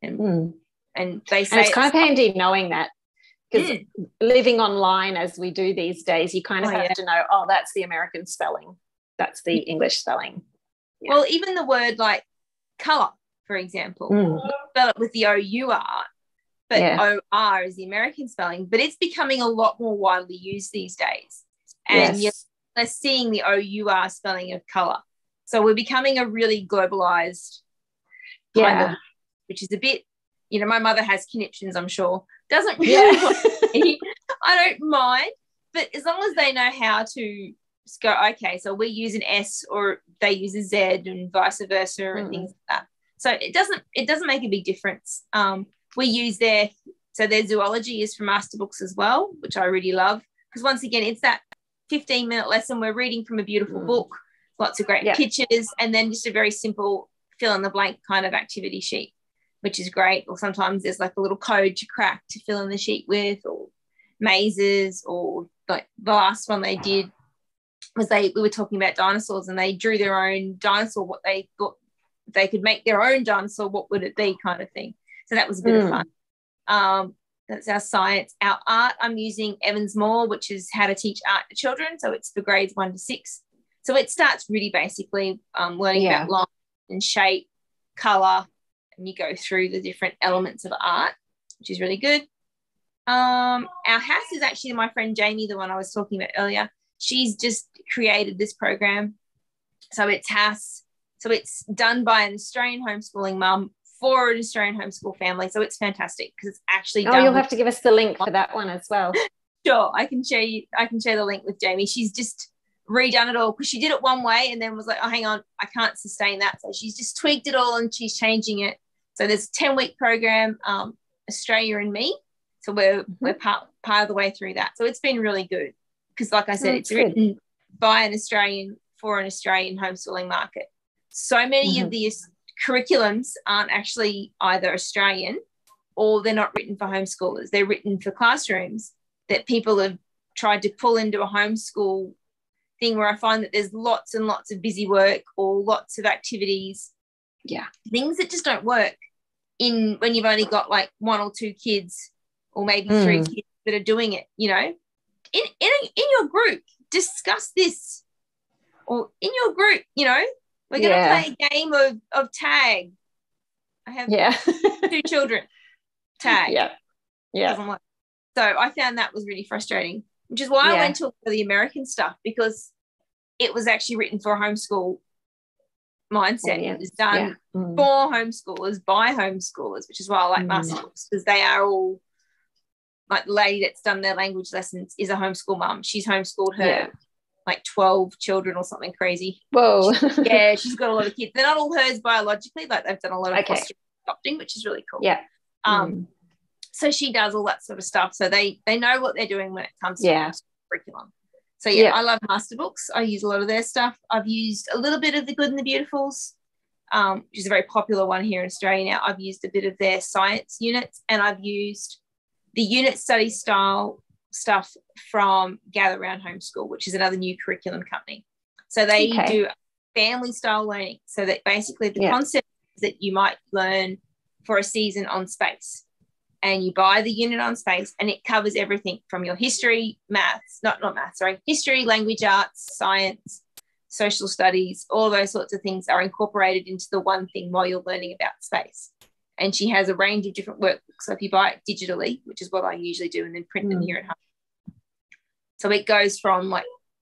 and Mm. and they say And it's kind of handy knowing that because Mm. living online as we do these days, you kind of Oh, have yeah. to know, oh, that's the American spelling, that's the English spelling. Yeah. well, even the word like color, for example, Mm. spell it with the O U R, but Yeah. O R is the American spelling, but it's becoming a lot more widely used these days, and Yes. you're seeing the O U R spelling of color. So we're becoming a really globalized kind Yeah. of, which is a bit, you know, my mother has connections, I'm sure. Doesn't really Yeah. I don't mind, but as long as they know how to go, okay, so we use an S or they use a Z and vice versa and Mm. things like that. So it doesn't it doesn't make a big difference. Um, we use their so their zoology is from Masterbooks as well, which I really love because once again it's that 15 minute lesson. We're reading from a beautiful Mm. book, lots of great Yeah. pictures, and then just a very simple fill in the blank kind of activity sheet, which is great. Or sometimes there's like a little code to crack to fill in the sheet with, or mazes, or like the last one they did was they we were talking about dinosaurs and they drew their own dinosaur, what they thought they could make their own dinosaur, what would it be, kind of thing. So that was a bit of Mm. fun. Um, that's our science. Our art, I'm using Evans Moore, which is how to teach art to children. So it's for grades one to six. So it starts really basically um, learning Yeah. about line and shape, color, and you go through the different elements of art, which is really good. Um, our HASS is actually my friend Jamie, the one I was talking about earlier. She's just created this program. So it's HASS. So it's done by an Australian homeschooling mum for an Australian homeschool family. So it's fantastic because it's actually Oh, you'll have to give us the link for that one as well. sure i can share you i can share the link with jamie she's just redone it all because she did it one way and then was like oh hang on i can't sustain that so she's just tweaked it all and she's changing it so there's a 10 week program um, australia and me so we're Mm-hmm. we're part, part of the way through that so it's been really good because like i said Oh, it's good. written by an australian for an australian homeschooling market so many of Mhm. the curriculums aren't actually either australian or they're not written for homeschoolers they're written for classrooms that people have tried to pull into a homeschool thing where I find that there's lots and lots of busy work or lots of activities, Yeah. things that just don't work in when you've only got like one or two kids or maybe three Mm. kids that are doing it, you know. In, in, in your group, discuss this or in your group, you know, we're going to Yeah. play a game of, of tag. I have Yeah. two children. Tag yeah. Yeah. So I found that was really frustrating, which is why I went to the American stuff because it was actually written for a homeschool mindset. It was done Yeah. Mm. for homeschoolers by homeschoolers, which is why I like Mm. master books because they are all like the lady that's done their language lessons is a homeschool mum. She's homeschooled her Yeah. like 12 children or something crazy. Whoa. Yeah, she's got a lot of kids. They're not all hers biologically, like they've done a lot of Okay. adopting, which is really cool. Yeah. Um, Mm. so she does all that sort of stuff so they they know what they're doing when it comes to Yeah. curriculum so yeah, Yeah. i love master books i use a lot of their stuff i've used a little bit of the good and the beautifuls um, which is a very popular one here in australia now i've used a bit of their science units and i've used the unit study style stuff from gather round homeschool which is another new curriculum company so they Okay. do family style learning so that basically the Yeah. concepts that you might learn for a season on space and you buy the unit on space and it covers everything from your history maths not not maths sorry history language arts science social studies all those sorts of things are incorporated into the one thing while you're learning about space. And she has a range of different workbooks. So if you buy it digitally which is what i usually do and then print them Mm. here at home. So it goes from like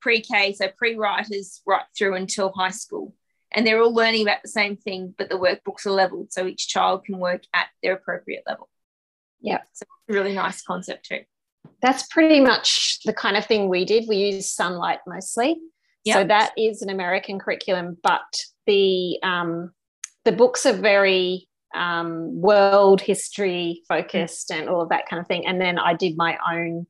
pre-k so pre-writers right through until high school. And they're all learning about the same thing but the workbooks are leveled so each child can work at their appropriate level Yeah. so it's a really nice concept too That's pretty much the kind of thing we did. We used Sunlight mostly. So that is an American curriculum, but the um, the books are very um, world history focused and all of that kind of thing. And then I did my own.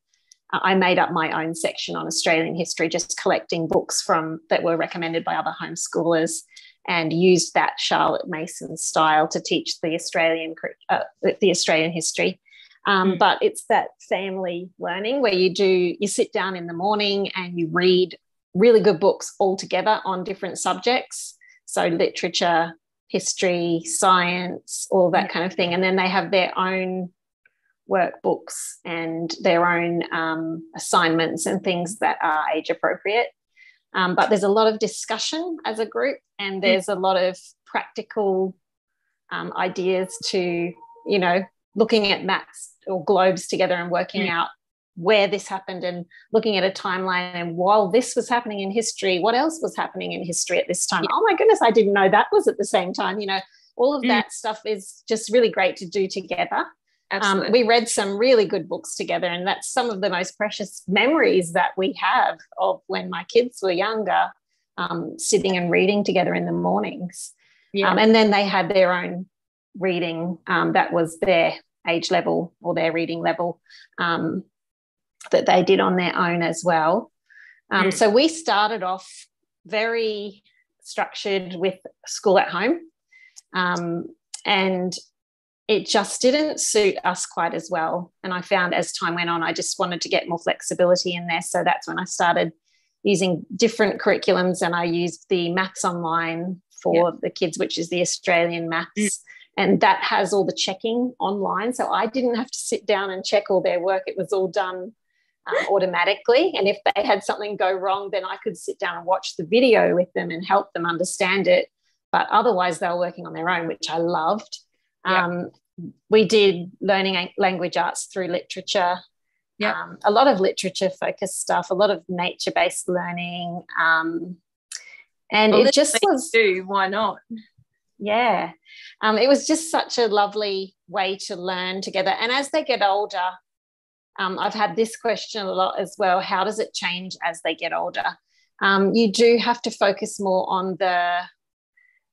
I made up my own section on Australian history, just collecting books from that were recommended by other homeschoolers, and used that Charlotte Mason style to teach the Australian uh, the Australian history. Um, Mm. But it's that family learning where you do you sit down in the morning and you read really good books all together on different subjects. So literature, history, science, all that kind of thing. And then they have their own workbooks and their own um, assignments and things that are age appropriate. Um, but there's a lot of discussion as a group, and there's a lot of practical um, ideas to, you know, looking at maps or globes together and working Mm. out where this happened and looking at a timeline and while this was happening in history what else was happening in history at this time? Oh my goodness i didn't know that was at the same time you know. All of Mm. that stuff is just really great to do together um, we read some really good books together and that's some of the most precious memories that we have of when my kids were younger um, sitting and reading together in the mornings yeah. um, and then they had their own reading um, that was their age level or their reading level um, that they did on their own as well. Um, Mm. So we started off very structured with school at home. Um, and it just didn't suit us quite as well. And I found as time went on, I just wanted to get more flexibility in there. So that's when I started using different curriculums and I used the Maths Online for the kids, which is the Australian Maths. Mm. And that has all the checking online. So I didn't have to sit down and check all their work. It was all done um, automatically. And if they had something go wrong, then I could sit down and watch the video with them and help them understand it. But otherwise, they were working on their own, which I loved. Yeah. Um, we did learning language arts through literature. Yeah. Um, a lot of literature focused stuff, a lot of nature based learning. Um, and well, it just was. Do why not? Yeah. Um, it was just such a lovely way to learn together. And as they get older, um, I've had this question a lot as well. How does it change as they get older? Um, you do have to focus more on the,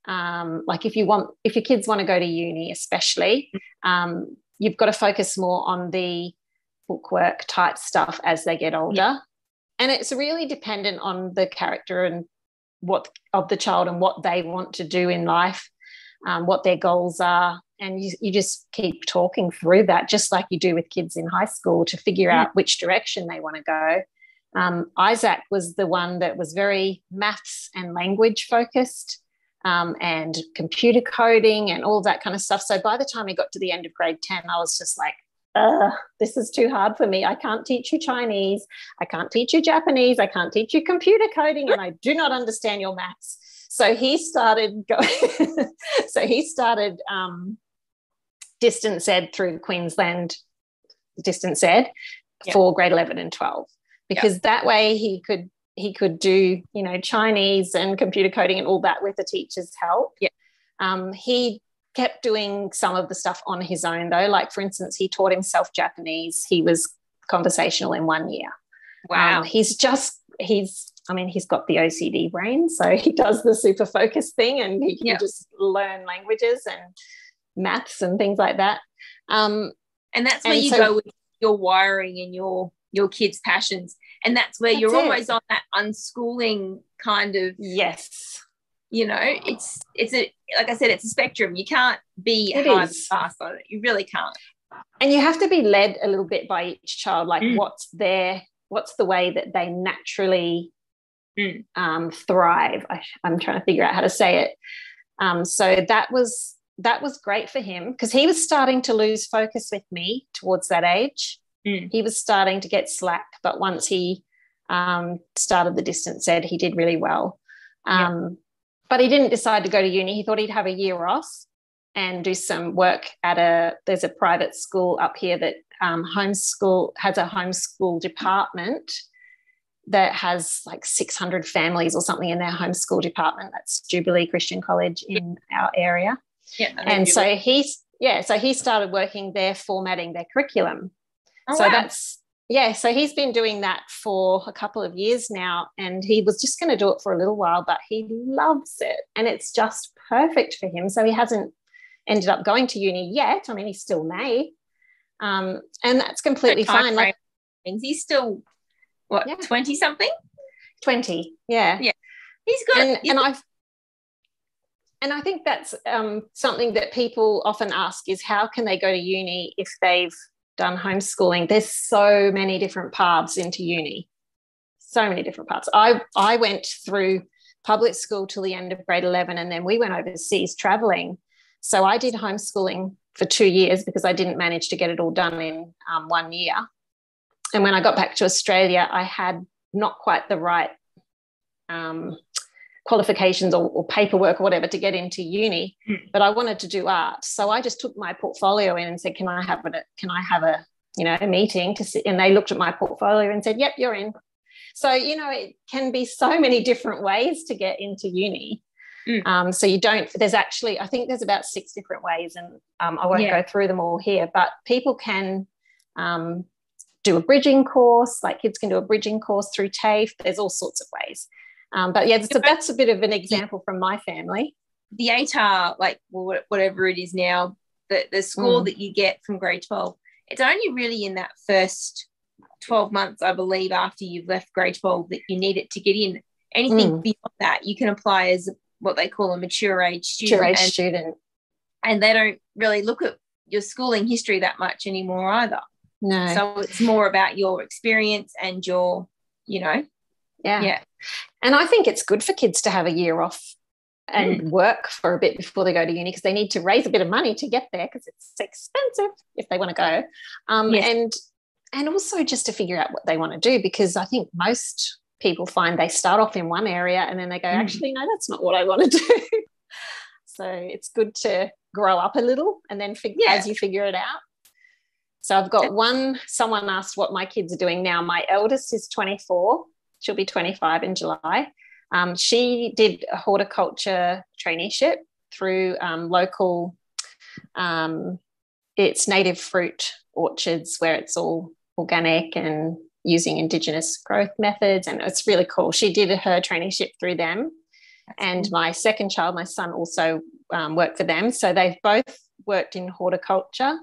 um, like if you want, if your kids want to go to uni, especially, um, you've got to focus more on the bookwork type stuff as they get older. Yeah. And it's really dependent on the character and what of the child and what they want to do in life, um, what their goals are and you, you just keep talking through that just like you do with kids in high school to figure out which direction they want to go um, isaac was the one that was very maths and language focused um, and computer coding and all that kind of stuff so by the time he got to the end of grade 10 i was just like this is too hard for me. I can't teach you Chinese. I can't teach you Japanese. I can't teach you computer coding, and I do not understand your maths. So he started going. so he started um, distance ed through Queensland distance ed yep. for grade 11 and 12 because yep. that way he could he could do you know Chinese and computer coding and all that with the teacher's help. Yeah. Um, he kept doing some of the stuff on his own though. Like for instance, he taught himself Japanese. He was conversational in one year. Wow. Um, he's just he's I mean, he's got the OCD brain, so he does the super focus thing and he can just learn languages and maths and things like that. Um, and that's where and you so, go with your wiring and your your kids' passions, and that's where that's you're it. always on that unschooling kind of yes. You know, it's it's a like I said, it's a spectrum. You can't be it hard is. fast on it. You really can't. And you have to be led a little bit by each child, like mm. what's their what's the way that they naturally mm. um, thrive. I, am trying to figure out how to say it. Um, so that was that was great for him because he was starting to lose focus with me towards that age. Mm. He was starting to get slack, but once he um, started the distance ed, he did really well. Um, yeah. But he didn't decide to go to uni. He thought he'd have a year off and do some work at a. There's a private school up here that um, homeschool has a homeschool department that has like 600 families or something in their homeschool department. That's Jubilee Christian College in our area. Yeah, and so he's yeah, so he started working there formatting their curriculum. Oh, so wow. that's yeah, so he's been doing that for a couple of years now, and he was just going to do it for a little while, but he loves it, and it's just perfect for him. So he hasn't ended up going to uni yet. I mean, he still may, um, and that's completely fine. Like, he's still what twenty yeah. something, twenty, yeah, yeah. He's got, and, and I've and I think that's um, something that people often ask is how can they go to uni if they've done homeschooling? There's so many different paths into uni, so many different paths. I I went through public school till the end of grade 11 and then we went overseas traveling. So I did homeschooling for two years because I didn't manage to get it all done in um, one year. And when I got back to Australia, I had not quite the right um, qualifications or, or, paperwork or whatever to get into uni, mm. but I wanted to do art. So I just took my portfolio in and said, "Can I have it? Can I have a you know a meeting to sit?" And they looked at my portfolio and said, "Yep, you're in." So you know it can be so many different ways to get into uni. Mm. Um, so you don't. There's actually I think there's about six different ways, and um, I won't yeah. go through them all here. But people can. Um, do a bridging course, like kids can do a bridging course through TAFE. There's all sorts of ways. Um, but yeah, so that's a bit of an example from my family. The ATAR, like whatever it is now, the, the score mm. that you get from grade 12, it's only really in that first 12 months, I believe, after you've left grade 12 that you need it to get in. Anything mm. beyond that, you can apply as what they call a mature age student. Mature age and, student. And they don't really look at your schooling history that much anymore either. No. So it's more about your experience and your, you know, yeah. Yeah. And I think it's good for kids to have a year off and mm. work for a bit before they go to uni because they need to raise a bit of money to get there because it's expensive if they want to go. Um, yes. And and also just to figure out what they want to do because I think most people find they start off in one area and then they go, mm. actually, no, that's not what I want to do. so it's good to grow up a little and then fig- yeah. as you figure it out. So I've got one, someone asked what my kids are doing now. My eldest is 24, she'll be 25 in July. Um, she did a horticulture traineeship through um, local, um, it's native fruit orchards where it's all organic and using indigenous growth methods and it's really cool. She did her traineeship through them. That's and cool. my second child my son also um, worked for them. So they've both worked in horticulture.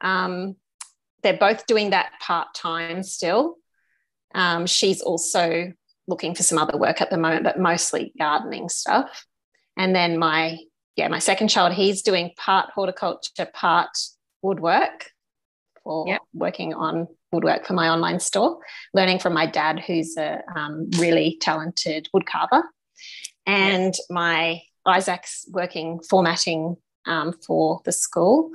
Um, they're both doing that part-time still um, she's also looking for some other work at the moment but mostly gardening stuff and then my yeah my second child he's doing part horticulture part woodwork for yep. working on woodwork for my online store, learning from my dad, who's a um, really talented woodcarver. And my Isaac's working formatting um, for the school,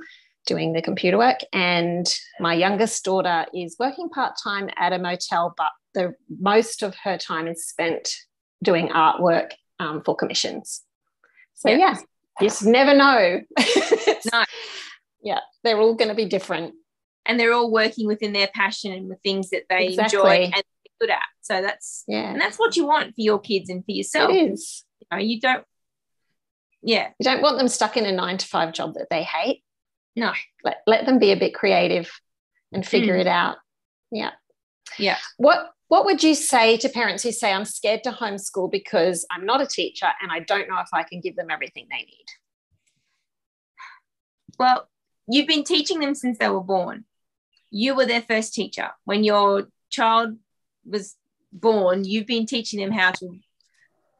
doing the computer work. And my youngest daughter is working part time at a motel, but the most of her time is spent doing artwork um, for commissions. So, yeah, yeah you just never know. no. Yeah, they're all going to be different and they're all working within their passion and with things that they exactly. enjoy and good at. So that's yeah, and that's what you want for your kids and for yourself. It is. You know, you don't. Yeah, you don't want them stuck in a nine to five job that they hate. No, let let them be a bit creative and figure mm. it out. Yeah, yeah. What what would you say to parents who say I'm scared to homeschool because I'm not a teacher and I don't know if I can give them everything they need? Well, you've been teaching them since they were born you were their first teacher. When your child was born, you've been teaching them how to,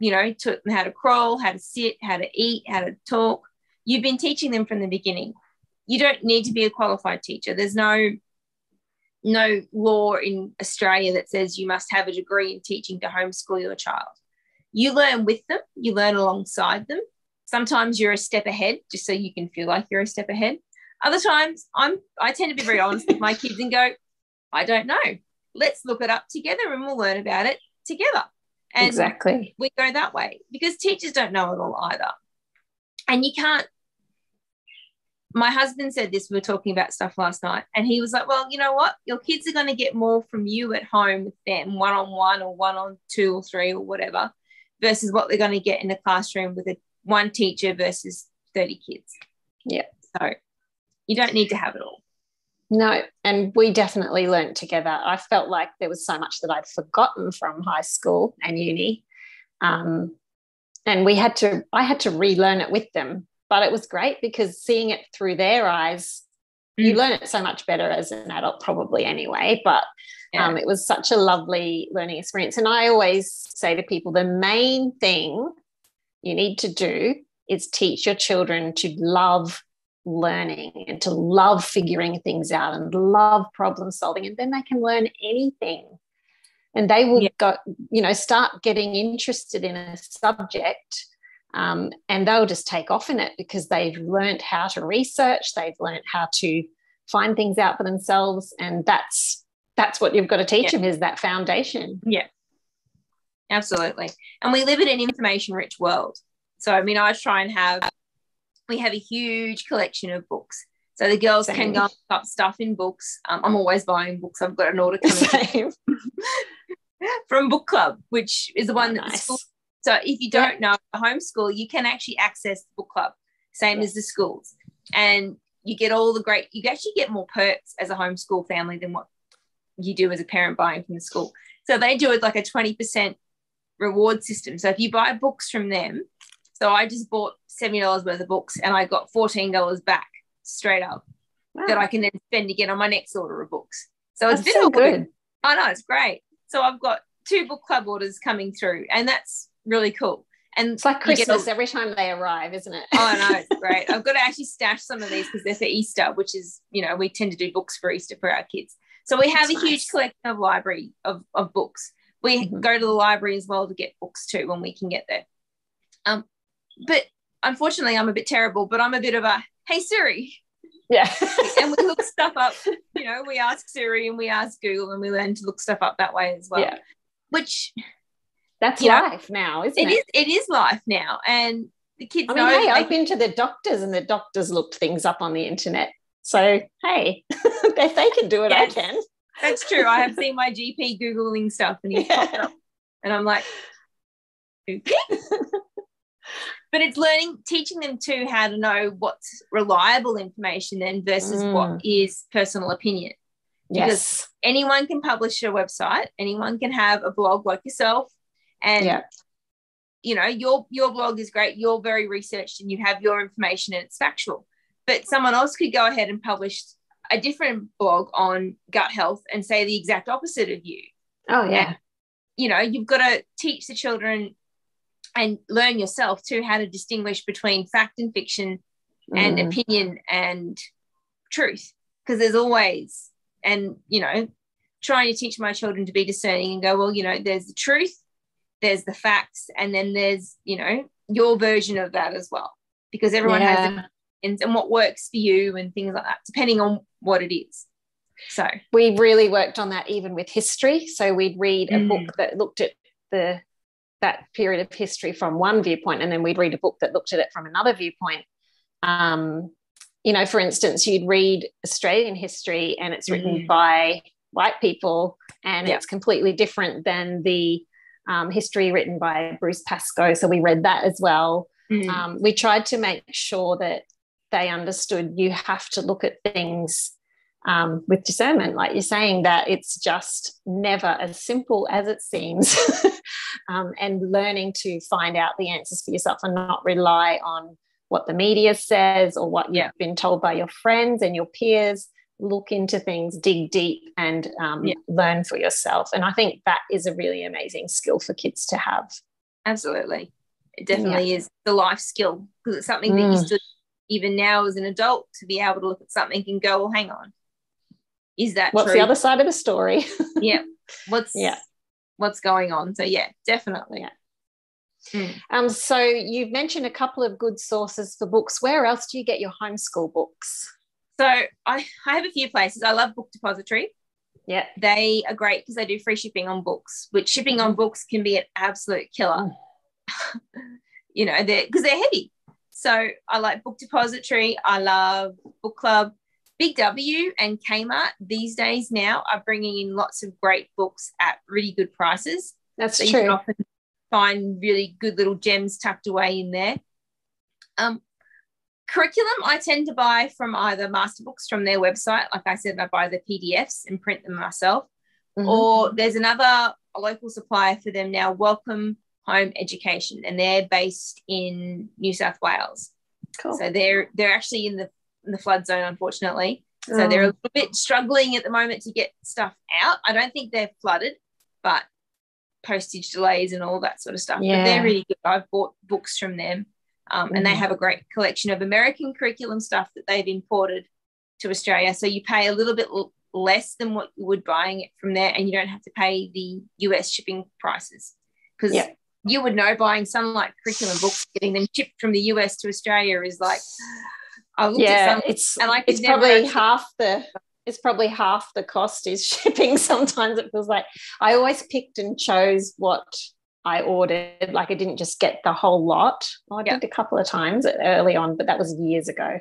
you know, to, how to crawl, how to sit, how to eat, how to talk. You've been teaching them from the beginning. You don't need to be a qualified teacher. There's no no law in Australia that says you must have a degree in teaching to homeschool your child. You learn with them, you learn alongside them. Sometimes you're a step ahead just so you can feel like you're a step ahead. Other times, I'm I tend to be very honest with my kids and go, I don't know. Let's look it up together and we'll learn about it together. And exactly. We go that way because teachers don't know it all either. And you can't. My husband said this, we were talking about stuff last night, and he was like, Well, you know what? Your kids are going to get more from you at home with them, one on one or one on two or three or whatever, versus what they're going to get in the classroom with a one teacher versus 30 kids. Yeah. So you don't need to have it all. No, and we definitely learned together. I felt like there was so much that I'd forgotten from high school and uni. Um, and we had to, I had to relearn it with them. But it was great because seeing it through their eyes, mm. you learn it so much better as an adult, probably anyway. But yeah. um, it was such a lovely learning experience. And I always say to people the main thing you need to do is teach your children to love learning and to love figuring things out and love problem solving and then they can learn anything and they will yeah. go you know start getting interested in a subject um, and they'll just take off in it because they've learned how to research they've learned how to find things out for themselves and that's that's what you've got to teach yeah. them is that foundation yeah absolutely and we live in an information rich world so i mean i try and have we have a huge collection of books. So the girls Same. can go up stuff in books. Um, I'm always buying books. I've got an order coming from Book Club, which is the one oh, nice. So if you don't know homeschool, you can actually access the Book Club, same yeah. as the schools, and you get all the great. You actually get more perks as a homeschool family than what you do as a parent buying from the school. So they do it like a 20% reward system. So if you buy books from them, so I just bought $70 worth of books and I got $14 back straight up wow. that I can then spend again on my next order of books. So it's so good. I know it's great. So I've got two book club orders coming through and that's really cool. And it's like Christmas a, every time they arrive, isn't it? oh no, it's great. I've got to actually stash some of these because they're for Easter, which is, you know, we tend to do books for Easter for our kids. So we have that's a nice. huge collection of library of, of books. We mm-hmm. go to the library as well to get books too when we can get there. Um, but unfortunately, I'm a bit terrible, but I'm a bit of a, hey, Siri, Yeah. and we look stuff up, you know, we ask Siri and we ask Google and we learn to look stuff up that way as well. Yeah. Which That's You know, life now, isn't it it? is it is life now. And the kids I mean, know hey, I've been to the doctors and the doctors looked things up on the internet. So, hey, if they can do it, Yes. I can. That's true. I have seen my GP Googling stuff and he's popped up. And I'm like, okay. but it's learning, teaching them too how to know what's reliable information then versus Mm. what is personal opinion. Yes. Anyone can publish a website, anyone can have a blog like yourself. And Yeah. you know, your your blog is great, you're very researched and you have your information and it's factual. But someone else could go ahead and publish a different blog on gut health and say the exact opposite of you Oh, yeah. you know you've got to teach the children and learn yourself too how to distinguish between fact and fiction and Mm. opinion and truth because there's always and you know trying to teach my children to be discerning and go well you know there's the truth there's the facts and then there's you know your version of that as well because everyone has Yeah. their opinions and what works for you and things like that depending on what it is so we really worked on that even with history. So we'd read a Mm. book that looked at the that period of history from one viewpoint, and then we'd read a book that looked at it from another viewpoint. Um, you know, for instance, you'd read Australian history, and it's written Mm. by white people, and Yeah. it's completely different than the um, history written by Bruce Pascoe. So we read that as well mm, um, we tried to make sure that they understood you have to look at things um, with discernment, like you're saying, that it's just never as simple as it seems, um, and learning to find out the answers for yourself and not rely on what the media says or what you've been told by your friends and your peers. Look into things, dig deep, and um, Yeah. learn for yourself. And I think that is a really amazing skill for kids to have. Absolutely. It definitely is the life skill because it's something that you Mm. still, even now as an adult, to be able to look at something and go, well, hang on. Is that What's true? the other side of the story? yeah. What's Yeah. what's going on? So yeah, definitely. Yeah. Mm. Um, so you've mentioned a couple of good sources for books. Where else do you get your homeschool books? So I, I have a few places. I love Book Depository. Yeah. They are great because they do free shipping on books, which shipping on books can be an absolute killer. you know, they're because they're heavy. So I like Book Depository. I love Book Club. Big W and Kmart these days now are bringing in lots of great books at really good prices. That's So you can often find really good little gems tucked away in there. Um, curriculum I tend to buy from either Masterbooks from their website. Like I said, I buy the PDFs and print them myself. Mhm. Or there's another local supplier for them now, Welcome Home Education, and they're based in New South Wales. cool. So they're they're actually in the in the flood zone, unfortunately. So Oh. they're a little bit struggling at the moment to get stuff out. I don't think they're flooded, but postage delays and all that sort of stuff. But Yeah. they're really good. I've bought books from them. Um, and they Mhm. have a great collection of American curriculum stuff that they've imported to Australia. So you pay a little bit l- less than what you would buying it from there, and you don't have to pay the US shipping prices. Because Yeah. you would know buying Sunlight curriculum books, getting them shipped from the US to Australia is like, I looked at yeah, some it's and I could it's probably half the it's probably half the cost is shipping. Sometimes it feels like I always picked and chose what I ordered. Like I didn't just get the whole lot. Well, I Yeah. did a couple of times early on, but that was years ago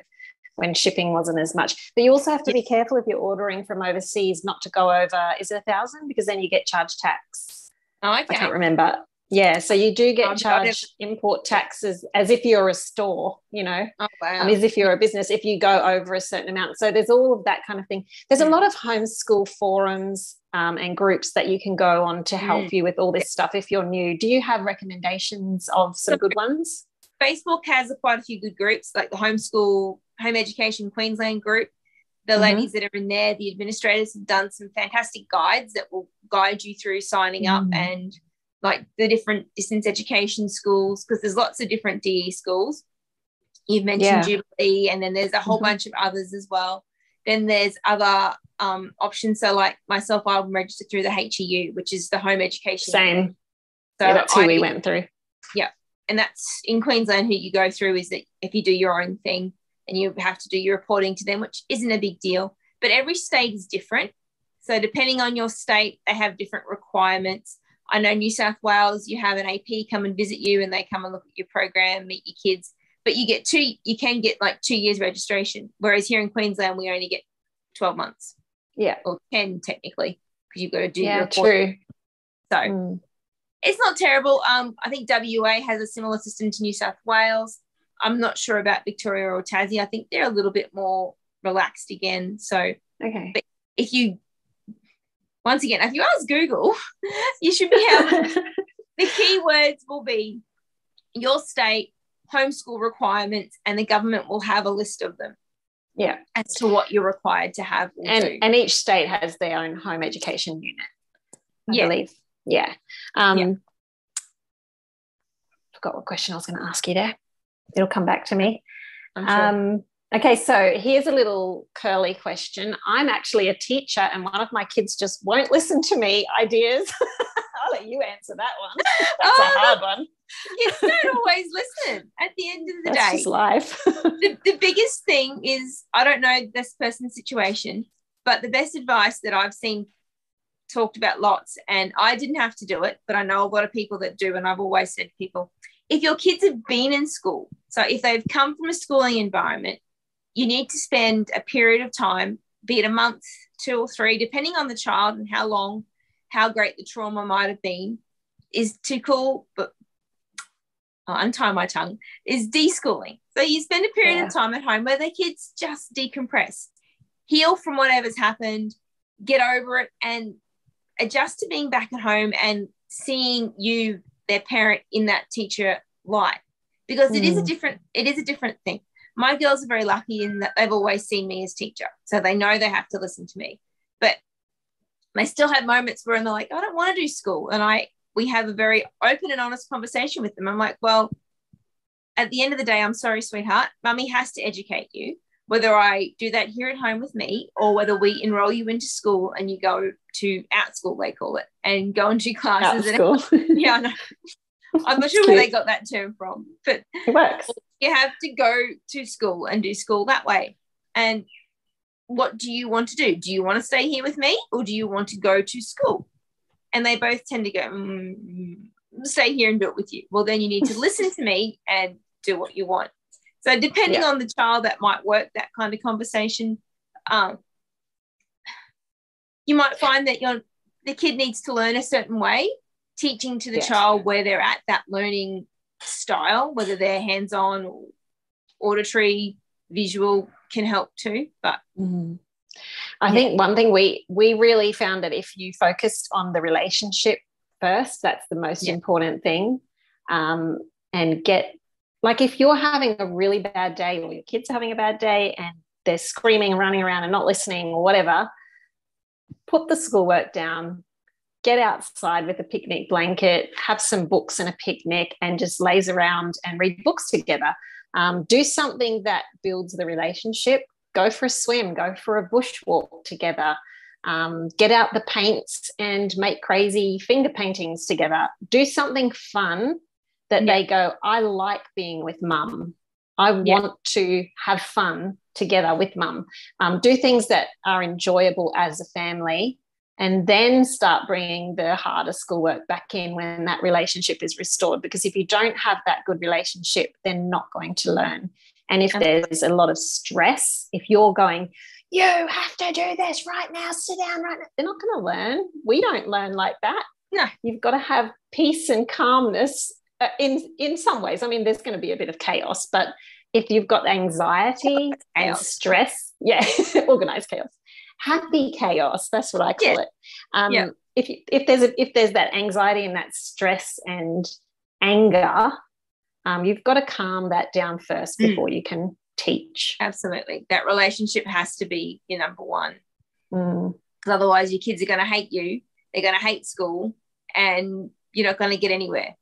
when shipping wasn't as much. But you also have to be careful if you're ordering from overseas not to go over. Is it a thousand? Because then you get charged tax. Oh, I can't remember. Yeah, so you do Oh, get I've charged import taxes as if you're a store, you know, Oh, wow. um, as if you're a business if you go over a certain amount. So there's all of that kind of thing. There's a lot of homeschool forums um, and groups that you can go on to help Mm. you with all this stuff if you're new. Do you have recommendations of some So- good ones? Facebook has quite a few good groups, like the homeschool home education Queensland group. The Mhm. ladies that are in there, the administrators have done some fantastic guides that will guide you through signing up Mm. and like the different distance education schools because there's lots of different DE schools. You've mentioned Jubilee, and then there's a whole Mhm. bunch of others as well. Then there's other um, options. So, like myself, I'm registered through the HEU, which is the home education. Same. So yeah, that's who I- we went through. Yeah. And that's in Queensland who you go through is that if you do your own thing, and you have to do your reporting to them, which isn't a big deal. But every state is different. So, depending on your state, they have different requirements. I know New South Wales, you have an AP come and visit you and they come and look at your program, meet your kids, but you get two, you can get like two years registration. Whereas here in Queensland, we only get 12 months. Yeah. Or 10 technically, because you've got to do yeah, your true. So Mm. it's not terrible. Um, I think WA has a similar system to New South Wales. I'm not sure about Victoria or Tassie. I think they're a little bit more relaxed again. So Okay. but if you, once again, if you ask Google, you should be able. the key words will be your state homeschool requirements, and the government will have a list of them yeah. as to what you're required to have. And do. and each state has their own home education unit. I Yeah. believe. Yeah. Um Yeah. forgot what question I was going to ask you there. It'll come back to me. Sure. Um, okay, so here's a little curly question. I'm actually a teacher, and one of my kids just won't listen to me. Ideas? I'll let you answer that one. That's Oh, a hard one. Kids don't always listen at the end of the That's day. just life. the, the biggest thing is I don't know this person's situation, but the best advice that I've seen talked about lots, and I didn't have to do it, but I know a lot of people that do, and I've always said to people, if your kids have been in school, so if they've come from a schooling environment, you need to spend a period of time, be it a month, two or three, depending on the child and how long, how great the trauma might have been, is to call, but oh, untie my tongue, is deschooling. So you spend a period Yeah. of time at home where the kids just decompress, heal from whatever's happened, get over it, and adjust to being back at home and seeing you, their parent, in that teacher light. Because it is a Mm. different, it is a different thing. My girls are very lucky in that they've always seen me as teacher. So they know they have to listen to me. But they still have moments where they're like, I don't want to do school. And I we have a very open and honest conversation with them. I'm like, well, at the end of the day, I'm sorry, sweetheart. Mummy has to educate you, whether I do that here at home with me or whether we enroll you into school and you go to out school, they call it, and go into Out classes. And, school. yeah, I know. I'm not sure where they got that term from, but it works. you have to go to school and do school that way. And what do you want to do? Do you want to stay here with me or do you want to go to school? And they both tend to go, mm, stay here and do it with you. Well, then you need to listen to me and do what you want. So, depending Yeah. on the child, that might work that kind of conversation. Um, you might find that your the kid needs to learn a certain way, teaching to the Yeah. child where they're at that learning style, whether they're hands on or auditory, visual can help too. But Mhm. I Yeah. think one thing we we really found that if you focused on the relationship first, that's the most Yeah. important thing. Um, and get like if you're having a really bad day or your kids are having a bad day and they're screaming and running around and not listening or whatever, put the schoolwork down, get outside with a picnic blanket, have some books and a picnic, and just laze around and read books together. Um, do something that builds the relationship. Go for a swim, go for a bushwalk together. Um, get out the paints and make crazy finger paintings together. Do something fun that Yeah. they go, I like being with mum. I Yeah. want to have fun together with mum. Um, do things that are enjoyable as a family and then start bringing the harder schoolwork back in when that relationship is restored. Because if you don't have that good relationship, they're not going to learn. And if there's a lot of stress, if you're going, you have to do this right now, sit down right now, they're not going to learn. We don't learn like that. No. You've got to have peace and calmness uh, in, in some ways. I mean, there's going to be a bit of chaos, but if you've got anxiety and stress, yeah, organized chaos, happy chaos. That's what I call Yeah. it. Um, Yeah. If you- if there's a, if there's that anxiety and that stress and anger, um, you've got to calm that down first Mm. before you can teach. absolutely, that relationship has to be your number one. Mm, Because otherwise, your kids are going to hate you. They're going to hate school, and you're not going to get anywhere.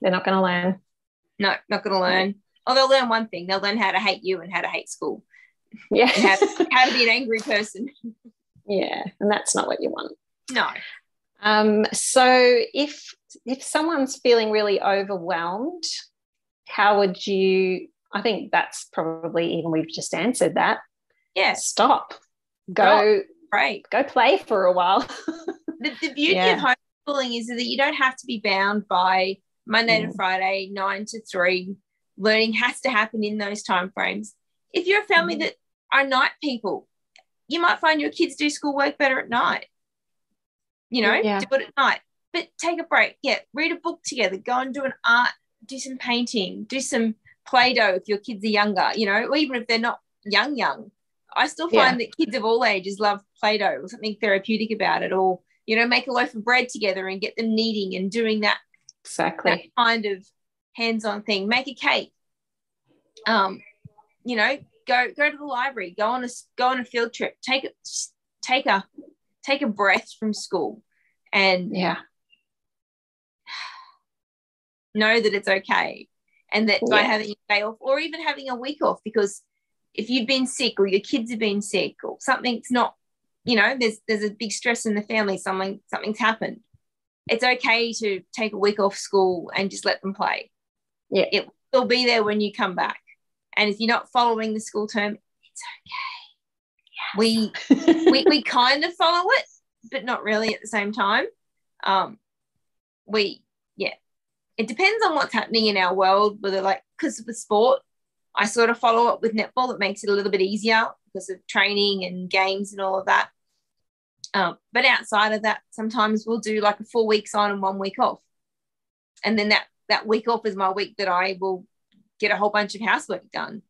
they're not going to learn. No, not going to learn. Oh, they'll learn one thing. They'll learn how to hate you and how to hate school, Yeah, how, how to be an angry person. yeah, and that's not what you want. No. Um, so if if someone's feeling really overwhelmed, how would you I think that's probably even we've just answered that. Yeah. Stop. Go Right. go play for a while. The, the beauty Yeah. of homeschooling is that you don't have to be bound by Monday to Mm. Friday, nine to three. Learning has to happen in those time frames. If you're a family Mm. that are night people, you might find your kids do schoolwork better at night. You know, Yeah. do it at night. But take a break. Yeah, read a book together. Go and do an art, do some painting, do some Play-Doh if your kids are younger, you know, or even if they're not young, young. I still find that kids of all ages love Play-Doh or something therapeutic about it, or you know, make a loaf of bread together and get them kneading and doing that that exactly. kind of hands-on thing. Make a cake. Um, you know, go go to the library. Go on a go on a field trip. Take a take a take a breath from school, and Yeah. Know that it's okay, and that by having a day off or even having a week off, because if you've been sick or your kids have been sick or something's not, you know, there's there's a big stress in the family. Something something's happened. It's okay to take a week off school and just let them play. Yeah. it will be there when you come back. And if you're not following the school term, it's okay. We we, we kind of follow it, but not really at the same time. Um, we, yeah, it depends on what's happening in our world, whether like, because of the sport, I sort of follow up with netball. It makes it a little bit easier because of training and games and all of that. Um, but outside of that, sometimes we'll do like a four weeks on and one week off. And then that, that week off is my week that I will get a whole bunch of housework done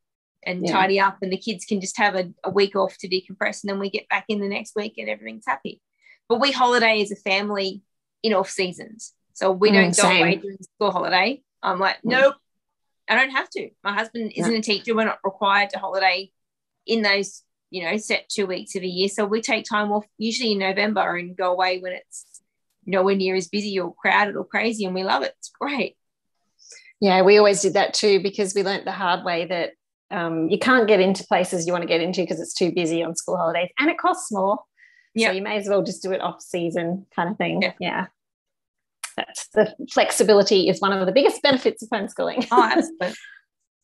and Yeah. tidy up and the kids can just have a, a week off to decompress and then we get back in the next week and everything's happy but we holiday as a family in off seasons so we Mm, don't go same. away during school holiday i'm like Mm. nope i don't have to my husband isn't a teacher we're not required to holiday in those you know set two weeks of a year so we take time off usually in november and go away when it's nowhere near as busy or crowded or crazy and we love it it's great Yeah, we always did that too because we learnt the hard way that um, you can't get into places you want to get into because it's too busy on school holidays and it costs more. Yeah. So you may as well just do it off season kind of thing. Yeah. Yeah. That's the flexibility is one of the biggest benefits of homeschooling. oh absolutely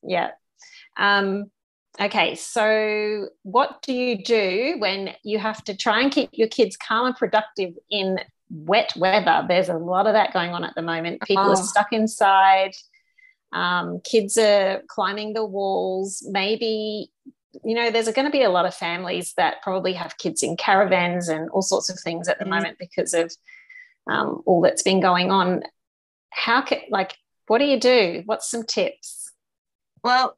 yeah. Um, okay, so what do you do when you have to try and keep your kids calm and productive in wet weather? There's a lot of that going on at the moment. People Oh. are stuck inside. Um, kids are climbing the walls. Maybe, you know, there's going to be a lot of families that probably have kids in caravans and all sorts of things at the Mm. moment because of um, all that's been going on. How can, like, what do you do? What's some tips? well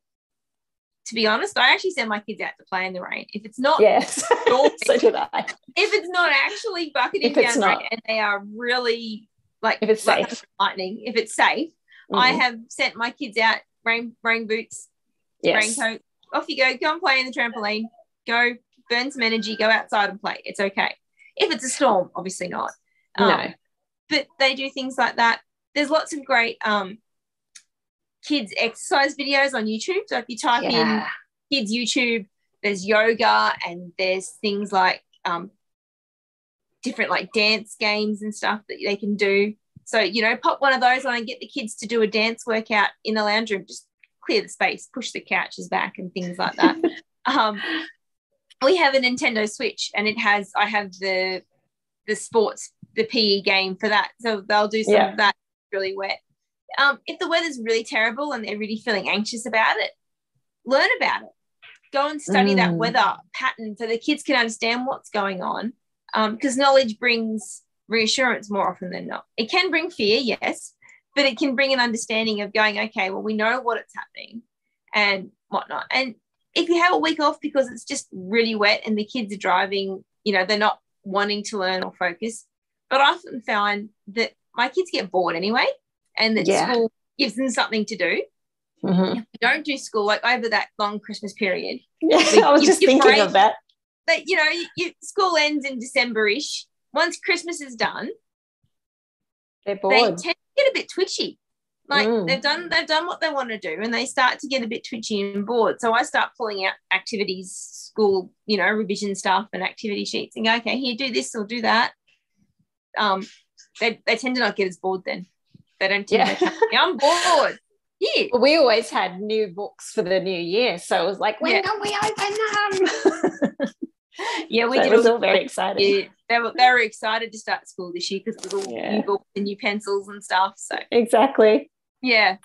to be honest i actually send my kids out to play in the rain if it's not Yes, so did I. if it's not actually bucketing If it's down not. rain and they are really like If it's safe. lightning, if it's safe, I Mhm. have sent my kids out rain rain boots, yes. raincoat. Off you go, go and play in the trampoline. Go burn some energy. Go outside and play. It's okay. If it's a storm, obviously not. Um, no. but they do things like that. There's lots of great um, kids exercise videos on YouTube. So if you type in kids YouTube. There's yoga and there's things like um, different like dance games and stuff that they can do. So you know, pop one of those on and get the kids to do a dance workout in the lounge room. Just clear the space, push the couches back, and things like that. um, we have a Nintendo Switch, and it has I have the the sports the PE game for that. So they'll do some Yeah. of that really wet. Um, if the weather's really terrible and they're really feeling anxious about it, learn about it. Go and study that Mm. weather pattern so the kids can understand what's going on. Because knowledge brings reassurance more often than not. It can bring fear, yes, but it can bring an understanding of going, okay, well, we know what it's happening and whatnot. And if you have a week off because it's just really wet and the kids are driving, you know, they're not wanting to learn or focus. But I often find that my kids get bored anyway, and that Yeah. school gives them something to do. Mhm. Don't do school, like over that long Christmas period, Yeah, I was you- just thinking break- of that. But you know, you, school ends in December-ish. Once Christmas is done, They're they tend to get a bit twitchy. Like Mm. they've done they've done what they want to do and they start to get a bit twitchy and bored. So I start pulling out activities, school, you know, revision stuff and activity sheets and go, okay, here, do this or do that. Um, they, they tend to not get as bored then. They don't tend Yeah. to I'm bored. Yeah. We always had new books for the new year. So it was like, when Yeah. can we open them? Yeah, we So did it was all very exciting. Yeah, they were they were excited to start school this year because it was all Yeah. new books and new pencils and stuff. So Exactly. yeah,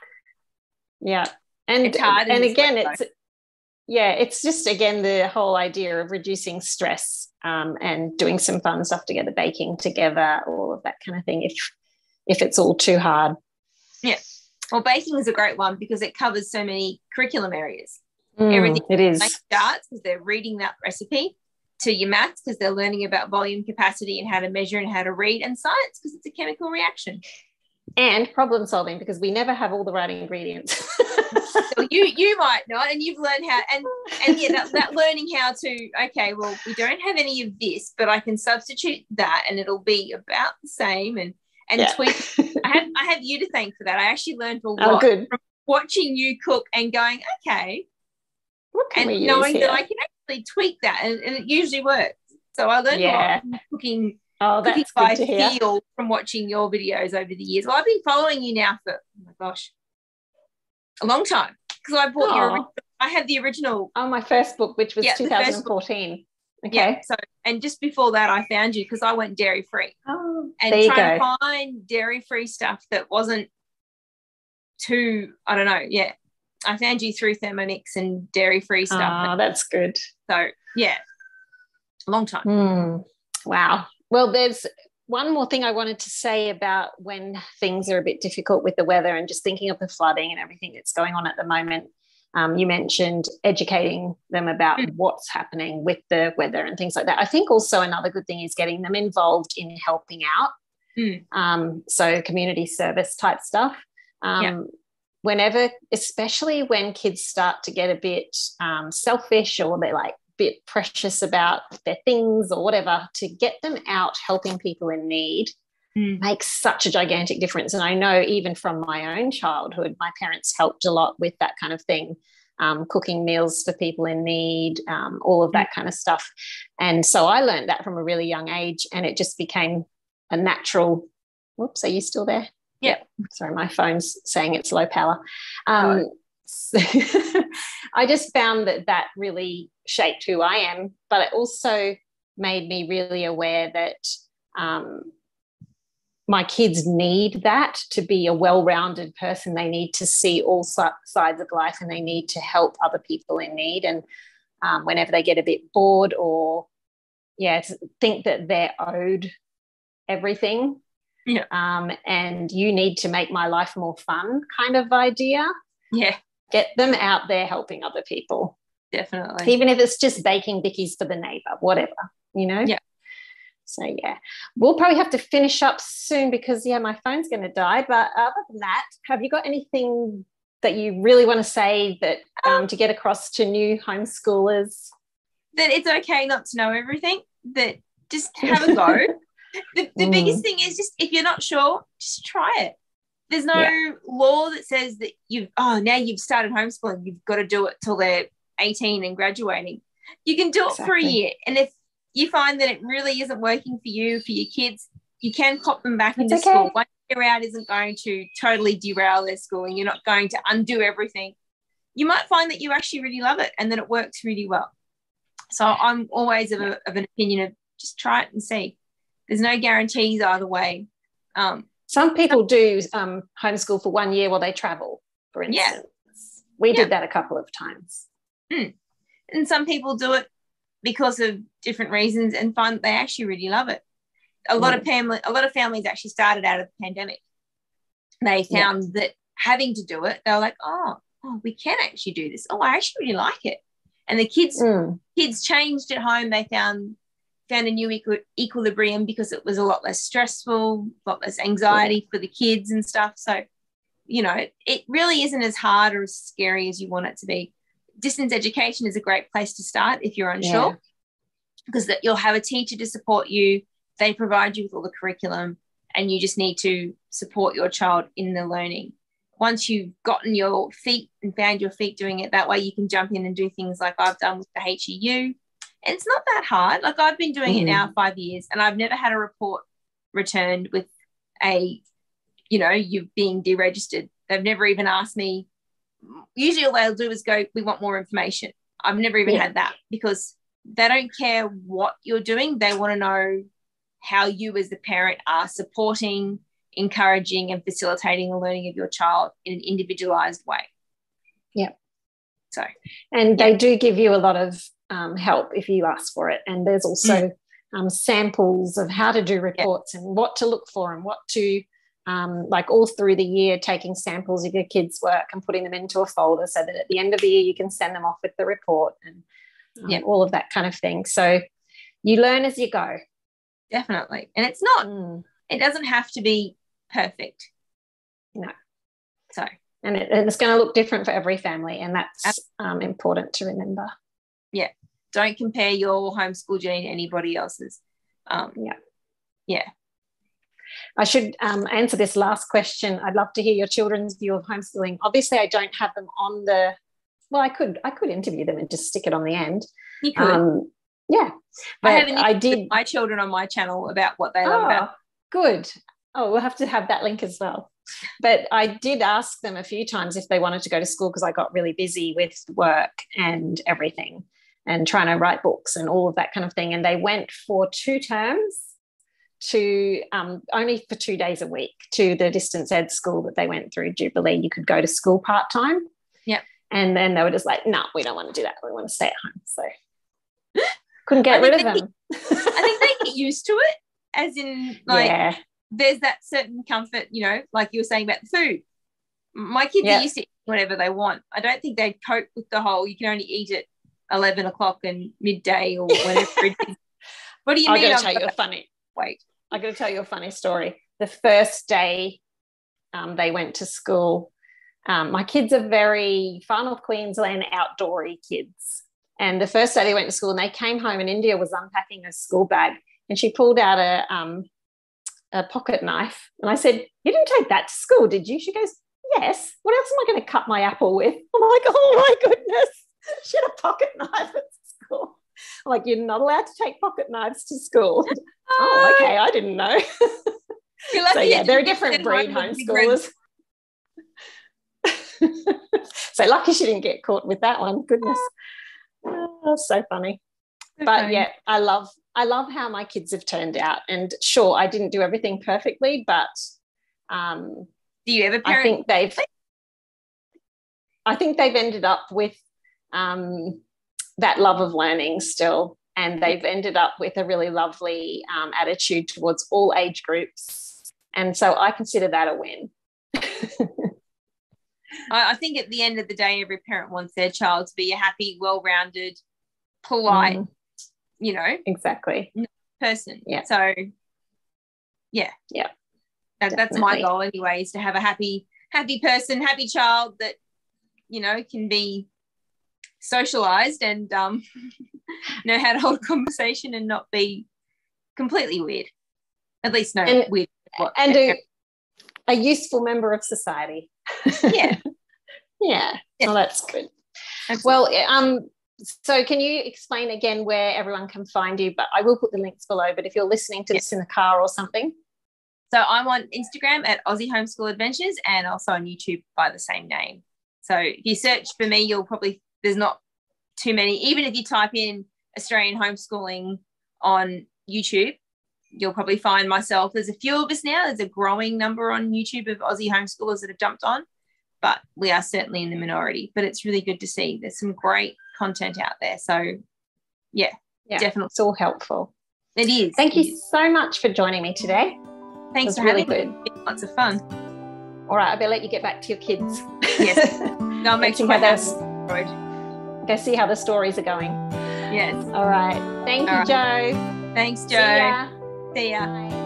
Yeah. And It's hard in and again, it's yeah, it's just again the whole idea of reducing stress um, and doing some fun stuff together, baking together, all of that kind of thing. If if it's all too hard. Yeah. Well, baking is a great one because it covers so many curriculum areas. Mm, Everything it is. Starts because they're reading that recipe, to your maths because they're learning about volume, capacity, and how to measure and how to read, and science because it's a chemical reaction. and problem solving because we never have all the right ingredients. So you you might not, and you've learned how and and yeah, that, that learning how to okay, well, we don't have any of this, but I can substitute that, and it'll be about the same, and and Yeah. tweak. I have I have you to thank for that. I actually learned a oh, lot oh, good. watching you cook and going okay, What can and knowing that? I can actually tweak that, and, and it usually works. So I learned a Yeah. lot from cooking oh, that's good to hear. feel from watching your videos over the years. Well, I've been following you now for oh my gosh, a long time because I bought your. I had the original. Oh, my first book, which was Yeah, the first book. 2014. Okay. Yeah. So and just before that, I found you because I went dairy free Oh, and there you trying go. to find dairy free stuff that wasn't too. I don't know. Yeah. I found you through Thermomix and dairy free stuff. Oh, that's good. So yeah, a long time. Hmm. Wow. Well, there's one more thing I wanted to say about when things are a bit difficult with the weather and just thinking of the flooding and everything that's going on at the moment. Um, you mentioned educating them about Mm. what's happening with the weather and things like that. I think also another good thing is getting them involved in helping out. Mm. Um, so, community service type stuff. Um, Yeah. Whenever, especially when kids start to get a bit um, selfish or they're like bit precious about their things or whatever, to get them out helping people in need Mm. makes such a gigantic difference. And I know even from my own childhood, my parents helped a lot with that kind of thing. Um, cooking meals for people in need, um, all of that kind of stuff. And so I learned that from a really young age, and it just became a natural. Whoops, are you still there? Yeah. Sorry, my phone's saying it's low power. Um, I just found that that really shaped who I am, but it also made me really aware that um, my kids need that to be a well-rounded person. They need to see all si- sides of life, and they need to help other people in need. And um, whenever they get a bit bored or yeah, think that they're owed everything. Yeah. Um, and you need to make my life more fun kind of idea. Yeah, Get them out there helping other people, definitely. even if it's just baking bickies for the neighbor, whatever, you know? Yeah. So, yeah, we'll probably have to finish up soon because, yeah, my phone's going to die. But other than that, have you got anything that you really want to say that um, to get across to new homeschoolers? that it's okay not to know everything, that just have a go. the the Mm. biggest thing is just if you're not sure, just try it. There's no Yeah. law that says that you've, oh, now you've started homeschooling, you've got to do it till they're 18 and graduating. You can do it for a year. And if you find that it really isn't working for you, for your kids, you can pop them back It's into okay. school. One year out isn't going to totally derail their schooling. You're not going to undo everything. You might find that you actually really love it and that it works really well. So I'm always of, a, of an opinion of just try it and see. There's no guarantees either way. Um, Some people do um, homeschool for one year while they travel, for Yeah. instance. We Yeah. did that a couple of times. and some people do it because of different reasons and find that they actually really love it. A lot of family, a lot of families actually started out of the pandemic. They Yeah. found that having to do it, they were like, oh, oh, we can actually do this. Oh, I actually really like it. And the kids Mm. kids changed at home. They found found a new equi- equilibrium because it was a lot less stressful, a lot less anxiety for the kids and stuff. So, you know, it really isn't as hard or as scary as you want it to be. Distance education is a great place to start if you're unsure, Yeah. because that you'll have a teacher to support you. They provide you with all the curriculum, and you just need to support your child in the learning. Once you've gotten your feet and found your feet doing it that way, you can jump in and do things like I've done with the HEU. And it's not that hard. Like I've been doing it Mhm. now five years, and I've never had a report returned with a, you know, you being deregistered. They've never even asked me. Usually, all they'll do is go, "We want more information." I've never even Yeah. had that because they don't care what you're doing. They want to know how you, as the parent, are supporting, encouraging, and facilitating the learning of your child in an individualized way. Yeah. So, And they do give you a lot of um, help if you ask for it. And there's also Mm. um, samples of how to do reports and what to look for and what to, um, like all through the year, taking samples of your kids' work and putting them into a folder so that at the end of the year you can send them off with the report and um, all of that kind of thing. So you learn as you go. definitely. And it's not, Mm. it doesn't have to be perfect. No. So, And, it, it's going to look different for every family. And that's um, important to remember. Don't compare your homeschool journey to anybody else's. Um, Yeah. Yeah. I should um, answer this last question. I'd love to hear your children's view of homeschooling. Obviously, I don't have them on the. Well, I could I could interview them and just stick it on the end. You could. Um, yeah, I haven't I, did. my children on my channel about what they love Oh, about. good. Oh, we'll have to have that link as well. But I did ask them a few times if they wanted to go to school because I got really busy with work and everything and trying to write books and all of that kind of thing. And they went for two terms to um, only for two days a week to the distance ed school that they went through, Jubilee. You could go to school part time. Yep. And then they were just like, no, we don't want to do that. We want to stay at home. So couldn't get rid of them. I think they get used to it, as in, like, yeah. there's that certain comfort, you know, like you were saying about the food. My kids Yeah. are used to whatever they want. I don't think they'd cope with the whole you can only eat at 11 o'clock and midday or whatever it is. What do you I'm mean? going I've to tell you a funny. Wait. I'm going to tell you a funny story. The first day um, they went to school, um, my kids are very Far North Queensland outdoory kids. And the first day they went to school and they came home and India was unpacking her school bag and she pulled out a, um, a pocket knife. And I said, You didn't take that to school, did you? She goes, Yes. What else am I going to cut my apple with? I'm like, Oh my goodness. She had a pocket knife at school. Like, You're not allowed to take pocket knives to school. oh, okay. I didn't know. You're so yeah, they're a different breed home with big red- homeschoolers. so lucky she didn't get caught with that one. Goodness, oh, so funny. But Okay. yeah, I love I love how my kids have turned out. And sure, I didn't do everything perfectly, but um, Do you ever I think they've I think they've ended up with um, that love of learning still, and they've ended up with a really lovely um, attitude towards all age groups, and so I consider that a win. I, think at the end of the day, every parent wants their child to be a happy, well-rounded, polite, Mm, you know, exactly. person. Yeah. So, yeah, Yeah, That, that's my goal anyway, is to have a happy, happy person, happy child that you know can be socialized and um, know how to hold a conversation and not be completely weird. At least no And- weird. What, And a, a useful member of society. yeah. yeah. Yeah. Well, that's good. absolutely. Well, um, so can you explain again where everyone can find you? But I will put the links below. But if you're listening to this in the car or something, So I'm on Instagram at Aussie Homeschool Adventures and also on YouTube by the same name. So if you search for me, you'll probably there's not too many. Even if you type in Australian homeschooling on YouTube, you'll probably find myself. There's a few of us now. There's a growing number on YouTube of Aussie homeschoolers that have jumped on, but we are certainly in the minority. But it's really good to see. There's some great content out there. So yeah, yeah, definitely it's all helpful. it is. Thank you so much for joining me today. Thanks for really having good. me. Lots of fun. All right, I better let you get back to your kids. Yes. And make sure my house is those- destroyed. Go see how the stories are going. Yes. All right. Thank All you, Jo. Thanks, Jo. See ya. See ya. Bye.